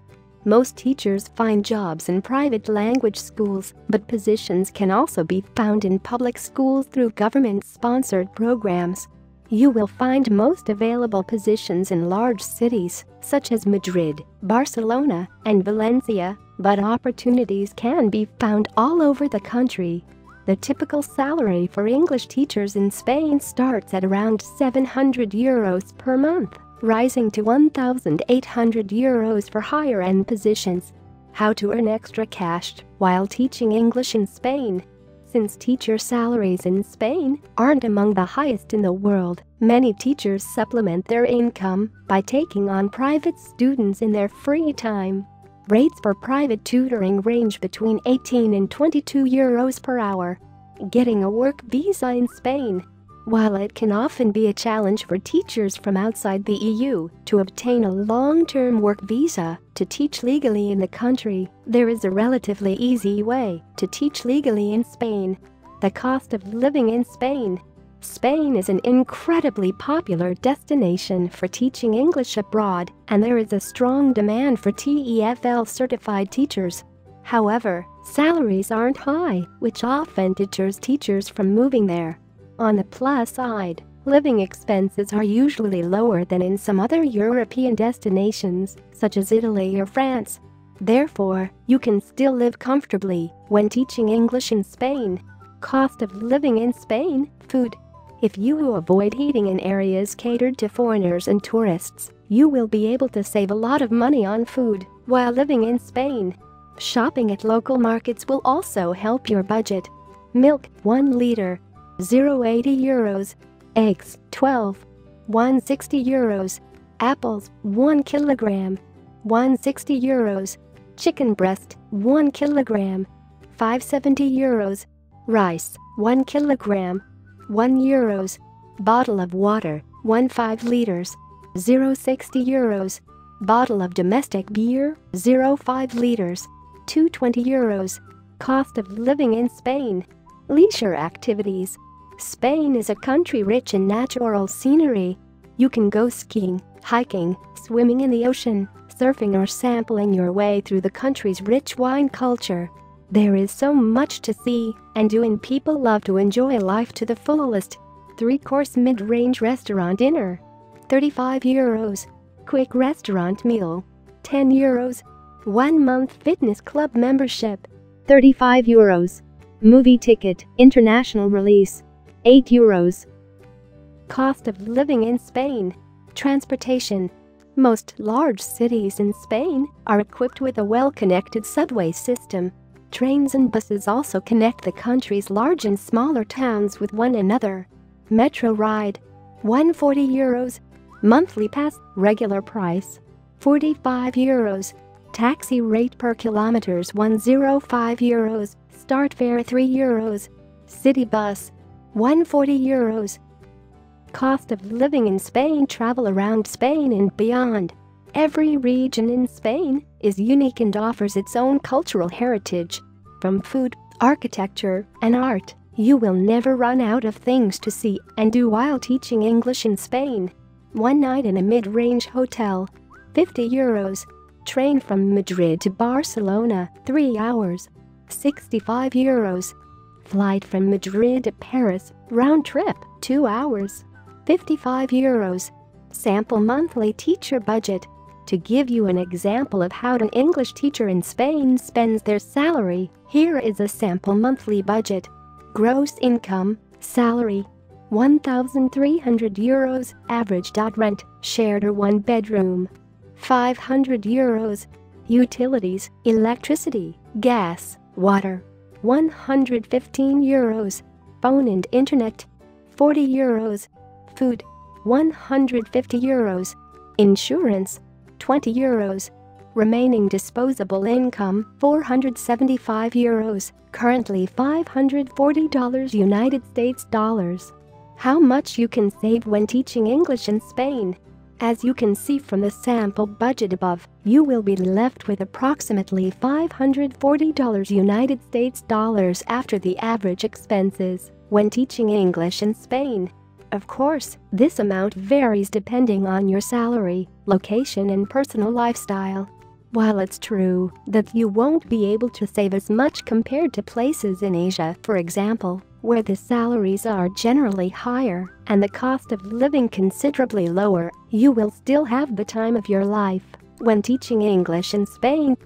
Most teachers find jobs in private language schools, but positions can also be found in public schools through government-sponsored programs. You will find most available positions in large cities, such as Madrid, Barcelona, and Valencia, but opportunities can be found all over the country. The typical salary for English teachers in Spain starts at around 700 euros per month, rising to 1,800 euros for higher-end positions. How to earn extra cash while teaching English in Spain. Since teacher salaries in Spain aren't among the highest in the world, many teachers supplement their income by taking on private students in their free time. Rates for private tutoring range between 18 and 22 euros per hour. Getting a work visa in Spain. While it can often be a challenge for teachers from outside the EU to obtain a long-term work visa to teach legally in the country, there is a relatively easy way to teach legally in Spain. The cost of living in Spain Spain is an incredibly popular destination for teaching English abroad, and there is a strong demand for TEFL certified teachers. However, salaries aren't high, which often deters teachers from moving there. On the plus side, living expenses are usually lower than in some other European destinations, such as Italy or France. Therefore, you can still live comfortably when teaching English in Spain. Cost of living in Spain, food, If you avoid eating in areas catered to foreigners and tourists, you will be able to save a lot of money on food while living in Spain. Shopping at local markets will also help your budget. Milk, 1 liter. 0.80 euros. Eggs, 12. 160 euros. Apples, 1 kilogram. 160 euros. Chicken breast, 1 kilogram. 570 euros. Rice, 1 kilogram. 1 euros. Bottle of water, 1 5 liters. 0 0.60 euros. Bottle of domestic beer, 0.5 liters. 220 euros. Cost of living in Spain. Leisure activities. Spain is a country rich in natural scenery. You can go skiing, hiking, swimming in the ocean, surfing or sampling your way through the country's rich wine culture. There is so much to see and do and people love to enjoy life to the fullest. Three-course mid-range restaurant dinner. 35 euros. Quick restaurant meal. 10 euros. One month fitness club membership. 35 euros. Movie ticket, international release. 8 euros. Cost of living in Spain. Transportation. Most large cities in Spain are equipped with a well-connected subway system. Trains and buses also connect the country's large and smaller towns with one another. Metro ride. 140 euros. Monthly pass, regular price. 45 euros. Taxi rate per kilometers 105 euros. Start fare 3 euros. City bus. 140 euros. Cost of living in Spain Travel around Spain and beyond. Every region in Spain is unique and offers its own cultural heritage. From food, architecture, and art, you will never run out of things to see and do while teaching English in Spain. One night in a mid-range hotel. 50 euros. Train from Madrid to Barcelona, 3 hours. 65 euros. Flight from Madrid to Paris, round trip, 2 hours. 55 euros. Sample monthly teacher budget. To give you an example of how an English teacher in Spain spends their salary, here is a sample monthly budget. Gross income, salary, 1,300 euros, average. Rent, shared or one bedroom, 500 euros. Utilities, electricity, gas, water, 115 euros. Phone and internet, 40 euros. Food, 150 euros. Insurance, 20 euros. Remaining disposable income, 475 euros, currently $540 United States dollars. How much you can save when teaching English in Spain. As you can see from the sample budget above, you will be left with approximately $540 United States dollars after the average expenses when teaching English in Spain. Of course, this amount varies depending on your salary, location and personal lifestyle. While it's true that you won't be able to save as much compared to places in Asia, for example, where the salaries are generally higher and the cost of living considerably lower, you will still have the time of your life when teaching English in Spain.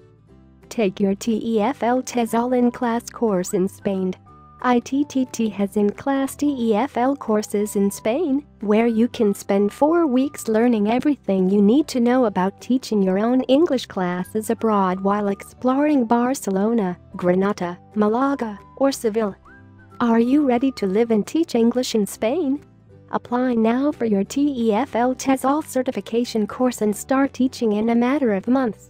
Take your TEFL TESOL in-class course in Spain ITTT has in-class TEFL courses in Spain, where you can spend four weeks learning everything you need to know about teaching your own English classes abroad while exploring Barcelona, Granada, Malaga, or Seville. Are you ready to live and teach English in Spain? Apply now for your TEFL TESOL certification course and start teaching in a matter of months.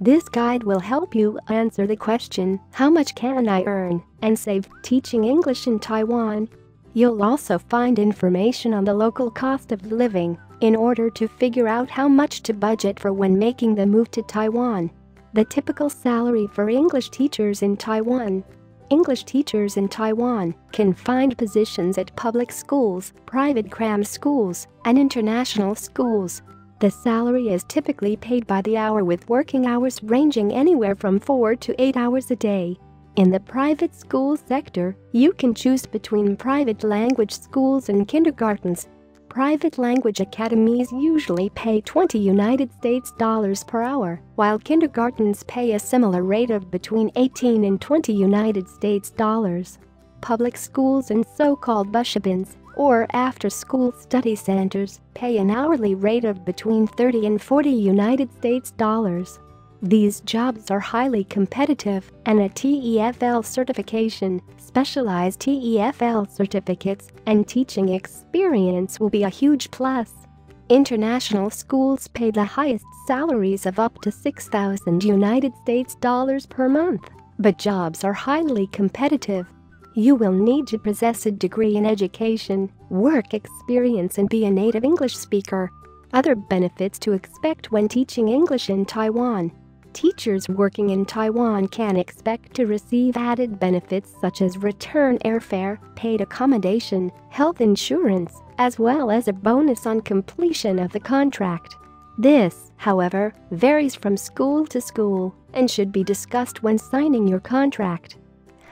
This guide will help you answer the question, how much can I earn and save teaching English in Taiwan? You'll also find information on the local cost of living in order to figure out how much to budget for when making the move to Taiwan. The typical salary for English teachers in Taiwan. English teachers in Taiwan can find positions at public schools, private cram schools, and international schools The salary is typically paid by the hour with working hours ranging anywhere from 4 to 8 hours a day. In the private school sector, you can choose between private language schools and kindergartens. Private language academies usually pay 20 United States dollars per hour, while kindergartens pay a similar rate of between 18 and 20 United States dollars. Public schools and so-called buxibans, or after-school study centers, pay an hourly rate of between 30 and 40 United States dollars. These jobs are highly competitive, and a TEFL certification, specialized TEFL certificates, and teaching experience will be a huge plus. International schools pay the highest salaries of up to 6,000 United States dollars per month, but jobs are highly competitive. You will need to possess a degree in education, work experience and be a native English speaker. Other benefits to expect when teaching English in Taiwan Teachers working in Taiwan can expect to receive added benefits such as return airfare, paid accommodation, health insurance, as well as a bonus on completion of the contract. This, however, varies from school to school and should be discussed when signing your contract.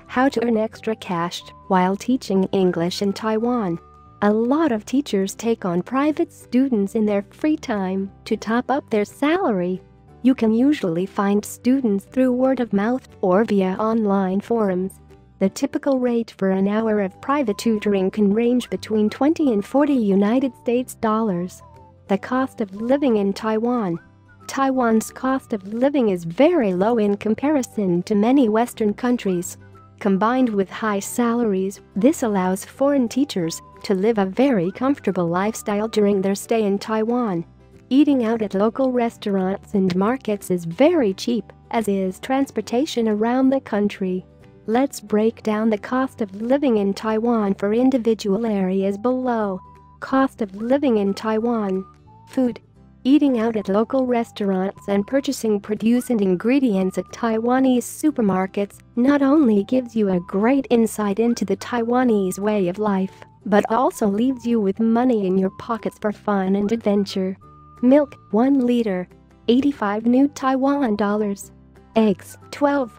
How to earn extra cash while teaching English in Taiwan. A lot of teachers take on private students in their free time to top up their salary you can usually find students through word of mouth or via online forums. The typical rate for an hour of private tutoring can range between 20 and 40 United States dollars. The cost of living in Taiwan Taiwan's cost of living is very low in comparison to many Western countries. Combined with high salaries, this allows foreign teachers to live a very comfortable lifestyle during their stay in Taiwan. Eating out at local restaurants and markets is very cheap, as is transportation around the country. Let's break down the cost of living in Taiwan for individual areas below. Cost of living in Taiwan. Food. Eating out at local restaurants and purchasing produce and ingredients at Taiwanese supermarkets not only gives you a great insight into the Taiwanese way of life, but also leaves you with money in your pockets for fun and adventure. Milk, 1 liter, 85 new Taiwan dollars. Eggs, 12,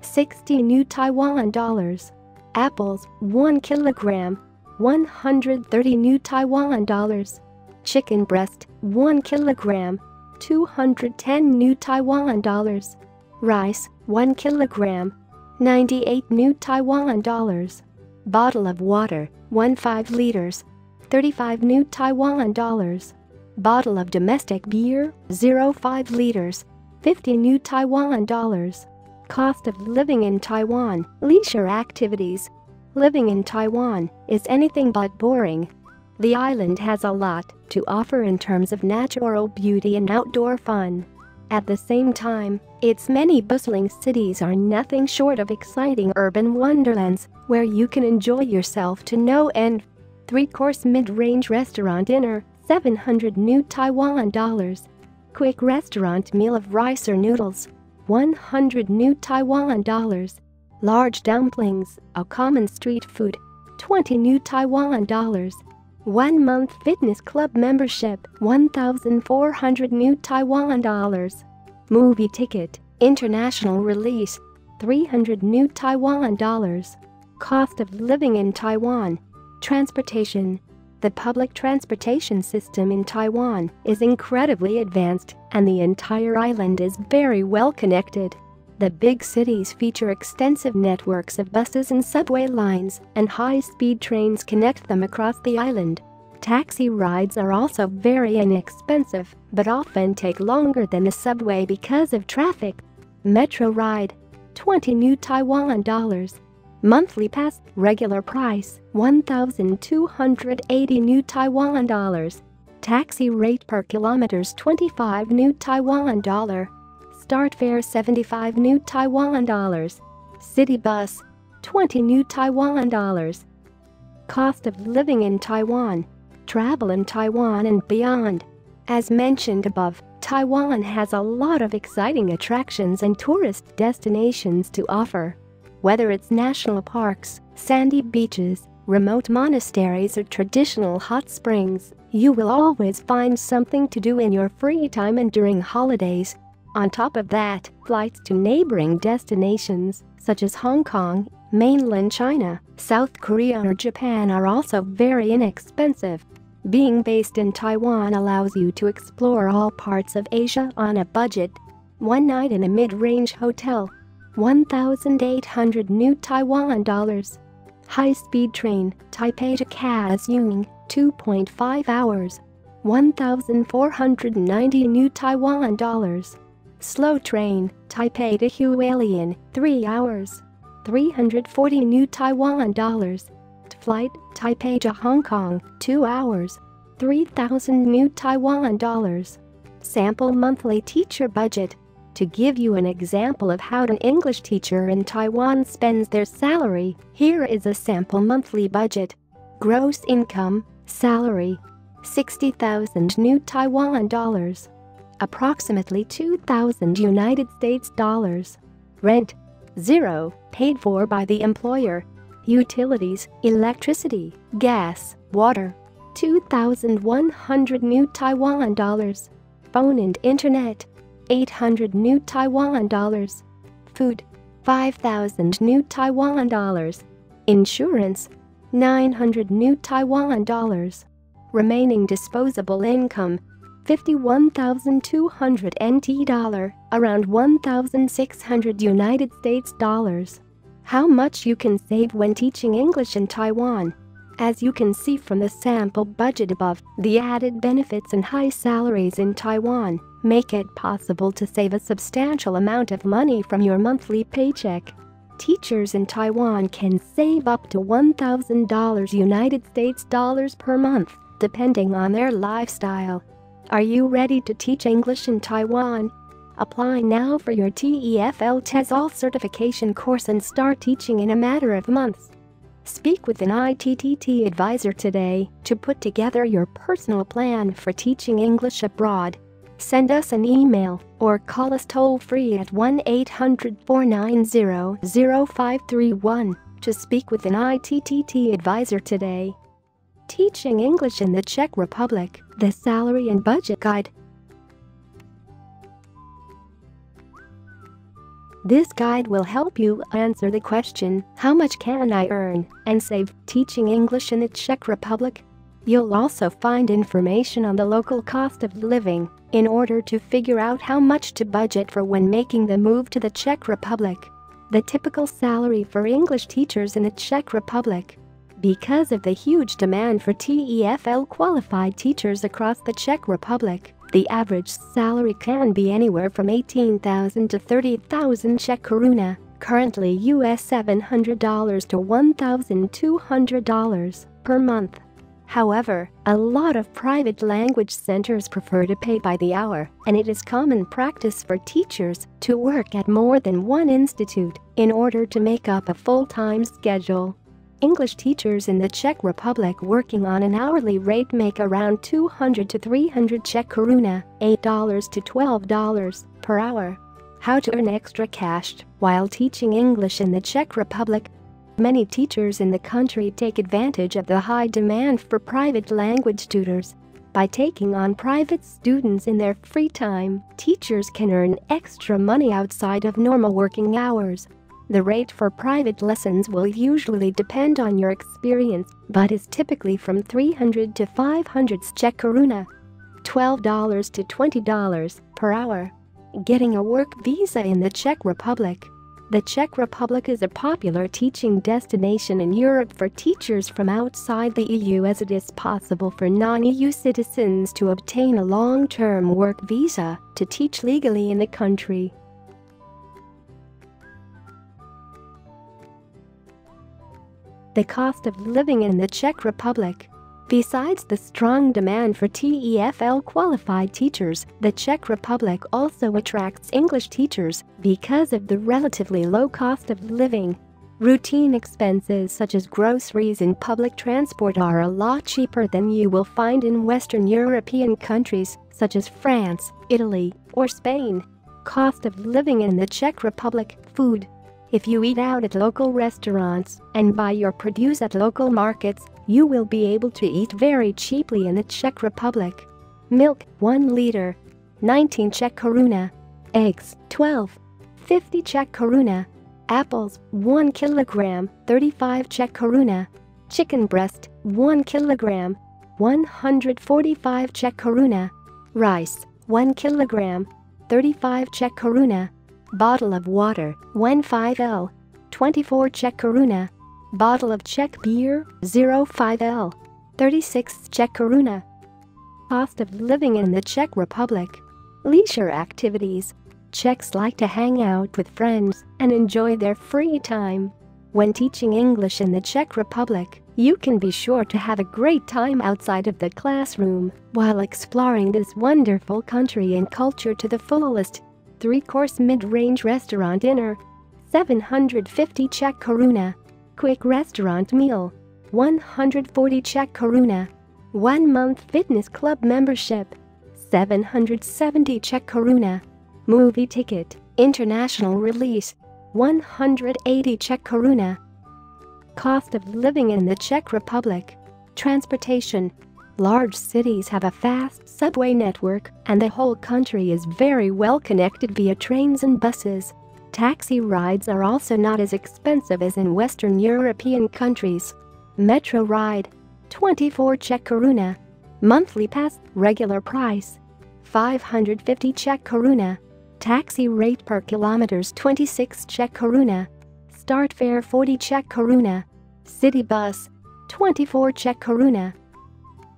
60 new Taiwan dollars. Apples, 1 kilogram, 130 new Taiwan dollars. Chicken breast, 1 kilogram, 210 new Taiwan dollars. Rice, 1 kilogram, 98 new Taiwan dollars. Bottle of water, 1 5 liters, 35 new Taiwan dollars. Bottle of domestic beer, 0.5 liters, 50 new Taiwan dollars. Cost of living in Taiwan, leisure activities. Living in Taiwan is anything but boring. The island has a lot to offer in terms of natural beauty and outdoor fun. At the same time, its many bustling cities are nothing short of exciting urban wonderlands where you can enjoy yourself to no end. Three-course mid-range restaurant dinner 700 new Taiwan dollars. Quick restaurant meal of rice or noodles, 100 new Taiwan dollars. Large dumplings, a common street food, 20 new Taiwan dollars. One month fitness club membership, 1,400 new Taiwan dollars. Movie ticket, international release, 300 new Taiwan dollars. Cost of living in Taiwan. Transportation, the public transportation system in Taiwan is incredibly advanced and the entire island is very well connected. The big cities feature extensive networks of buses and subway lines, and high-speed trains connect them across the island. Taxi rides are also very inexpensive, but often take longer than the subway because of traffic. Metro ride, 20 new Taiwan dollars, Monthly pass, regular price, 1,280 new Taiwan dollars. Taxi rate per kilometers 25 new Taiwan dollar. Start fare 75 new Taiwan dollars. City bus, 20 new Taiwan dollars. Cost of living in Taiwan. Travel in Taiwan and beyond. As mentioned above, Taiwan has a lot of exciting attractions and tourist destinations to offer. Whether it's national parks, sandy beaches, remote monasteries or traditional hot springs, You will always find something to do in your free time and during holidays. On top of that, flights to neighboring destinations, such as Hong Kong, mainland China, South Korea or Japan are also very inexpensive. Being based in Taiwan allows you to explore all parts of Asia on a budget. One night in a mid-range hotel. 1,800 new Taiwan dollars. High-speed train, Taipei to Kaohsiung, 2.5 hours. 1,490 new Taiwan dollars. Slow train, Taipei to Hualien, 3 hours. 340 new Taiwan dollars. Flight, Taipei to Hong Kong, 2 hours. 3,000 new Taiwan dollars. Sample monthly teacher budget. To give you an example of how an English teacher in Taiwan spends their salary, here is a sample monthly budget. Gross income, salary, 60,000 new Taiwan dollars. Approximately 2,000 United States dollars. Rent, zero, paid for by the employer. Utilities, electricity, gas, water. 2,100 new Taiwan dollars. Phone and internet, 800 new Taiwan dollars. Food, 5,000 new Taiwan dollars. Insurance, 900 new Taiwan dollars. Remaining disposable income, 51,200 NT dollar, around 1,600 United States dollars. How much you can save when teaching English in Taiwan. As you can see from the sample budget above, the added benefits and high salaries in Taiwan make it possible to save a substantial amount of money from your monthly paycheck. Teachers in Taiwan can save up to $1,000 United States dollars per month, depending on their lifestyle. Are you ready to teach English in Taiwan? Apply now for your TEFL TESOL certification course and start teaching in a matter of months. Speak with an ITTT advisor today to put together your personal plan for teaching English abroad. Send us an email or call us toll free at 1 800 490 0531 to speak with an ITTT advisor today. Teaching English in the Czech Republic, the Salary and Budget Guide. This guide will help you answer the question, how much can I earn and save teaching English in the Czech Republic? You'll also find information on the local cost of living in order to figure out how much to budget for when making the move to the Czech Republic. The typical salary for English teachers in the Czech Republic. Because of the huge demand for TEFL qualified teachers across the Czech Republic, the average salary can be anywhere from 18,000 to 30,000 Czech koruna, currently US $700 to $1,200 per month. However, a lot of private language centers prefer to pay by the hour, and it is common practice for teachers to work at more than one institute in order to make up a full-time schedule. English teachers in the Czech Republic working on an hourly rate make around 200 to 300 Czech koruna, $8 to $12 per hour. How to earn extra cash while teaching English in the Czech Republic Many teachers in the country take advantage of the high demand for private language tutors. By taking on private students in their free time, teachers can earn extra money outside of normal working hours. The rate for private lessons will usually depend on your experience, but is typically from 300 to 500 Czech koruna, $12 to $20 per hour. Getting a work visa in the Czech Republic the Czech Republic is a popular teaching destination in Europe for teachers from outside the EU as it is possible for non-EU citizens to obtain a long-term work visa to teach legally in the country. The cost of living in the Czech Republic Besides the strong demand for TEFL qualified teachers, the Czech Republic also attracts English teachers because of the relatively low cost of living. Routine expenses such as groceries and public transport are a lot cheaper than you will find in Western European countries such as France, Italy, or Spain. Cost of living in the Czech Republic, food. If you eat out at local restaurants and buy your produce at local markets, you will be able to eat very cheaply in the Czech Republic. Milk, 1 liter. 19 Czech koruna. Eggs, 12. 50 Czech koruna. Apples, 1 kilogram, 35 Czech koruna. Chicken breast, 1 kilogram, 145 Czech koruna. Rice, 1 kilogram, 35 Czech koruna. Bottle of water, 15L, 24 Czech koruna. Bottle of Czech beer, 05L, 36 Czech koruna. Cost of living in the Czech Republic. Leisure activities, Czechs like to hang out with friends and enjoy their free time. When teaching English in the Czech Republic, you can be sure to have a great time outside of the classroom while exploring this wonderful country and culture to the fullest. Three-course mid-range restaurant dinner, 750 Czech koruna. Quick restaurant meal, 140 Czech koruna. One-month fitness club membership, 770 Czech koruna. Movie ticket, international release, 180 Czech koruna. Cost of living in the Czech Republic. Transportation. Large cities have a fast subway network and the whole country is very well connected via trains and buses. Taxi rides are also not as expensive as in Western European countries. Metro ride. 24 Czech koruna. Monthly pass, regular price. 550 Czech koruna. Taxi rate per kilometers 26 Czech koruna. Start fare 40 Czech koruna. City bus 24 Czech koruna.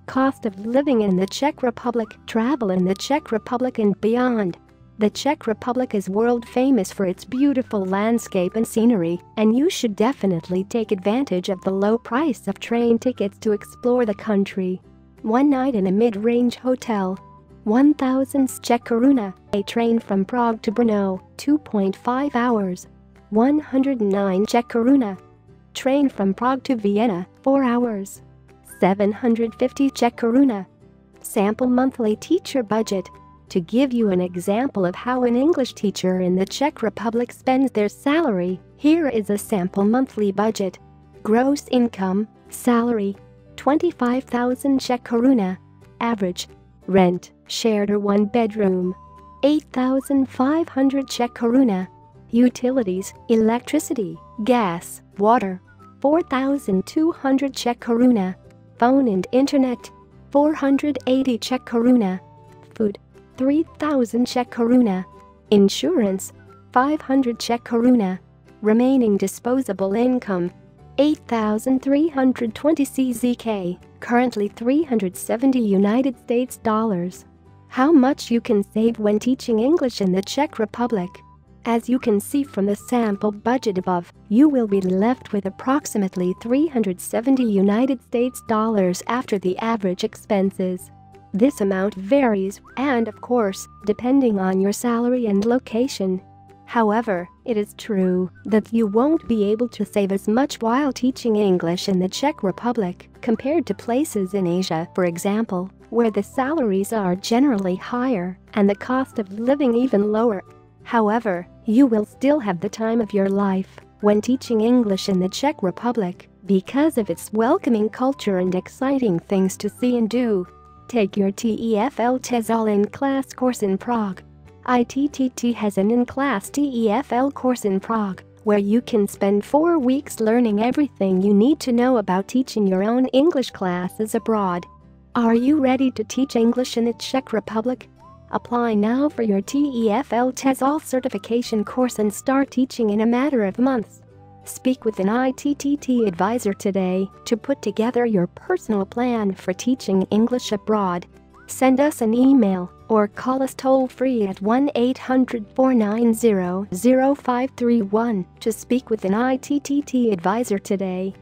Cost of living in the Czech Republic, travel in the Czech Republic and beyond. The Czech Republic is world famous for its beautiful landscape and scenery, and you should definitely take advantage of the low price of train tickets to explore the country. One night in a mid-range hotel, 1000 Czech koruna, a train from Prague to Brno, 2.5 hours. 109 Czech koruna. Train from Prague to Vienna, 4 hours. 750 Czech koruna. Sample monthly teacher budget. To give you an example of how an English teacher in the Czech Republic spends their salary, here is a sample monthly budget. Gross income, salary, 25,000 Czech koruna. Average, rent, shared or one bedroom, 8,500 Czech koruna. Utilities, electricity, gas, water, 4,200 Czech koruna. Phone and internet, 480 Czech koruna. Food, 3,000 Czech koruna. Insurance, 500 Czech koruna. Remaining disposable income, 8,320 CZK, currently 370 United States dollars. How much you can save when teaching English in the Czech Republic. As you can see from the sample budget above, you will be left with approximately 370 United States dollars after the average expenses. This amount varies and, of course, depending on your salary and location. However, it is true that you won't be able to save as much while teaching English in the Czech Republic compared to places in Asia, for example, where the salaries are generally higher and the cost of living even lower. However, you will still have the time of your life when teaching English in the Czech Republic because of its welcoming culture and exciting things to see and do. Take your TEFL TESOL in-class course in Prague. ITTT has an in-class TEFL course in Prague where you can spend four weeks learning everything you need to know about teaching your own English classes abroad. Are you ready to teach English in the Czech Republic? Apply now for your TEFL TESOL certification course and start teaching in a matter of months. Speak with an ITTT advisor today to put together your personal plan for teaching English abroad. Send us an email or call us toll-free at 1-800-490-0531 to speak with an ITTT advisor today.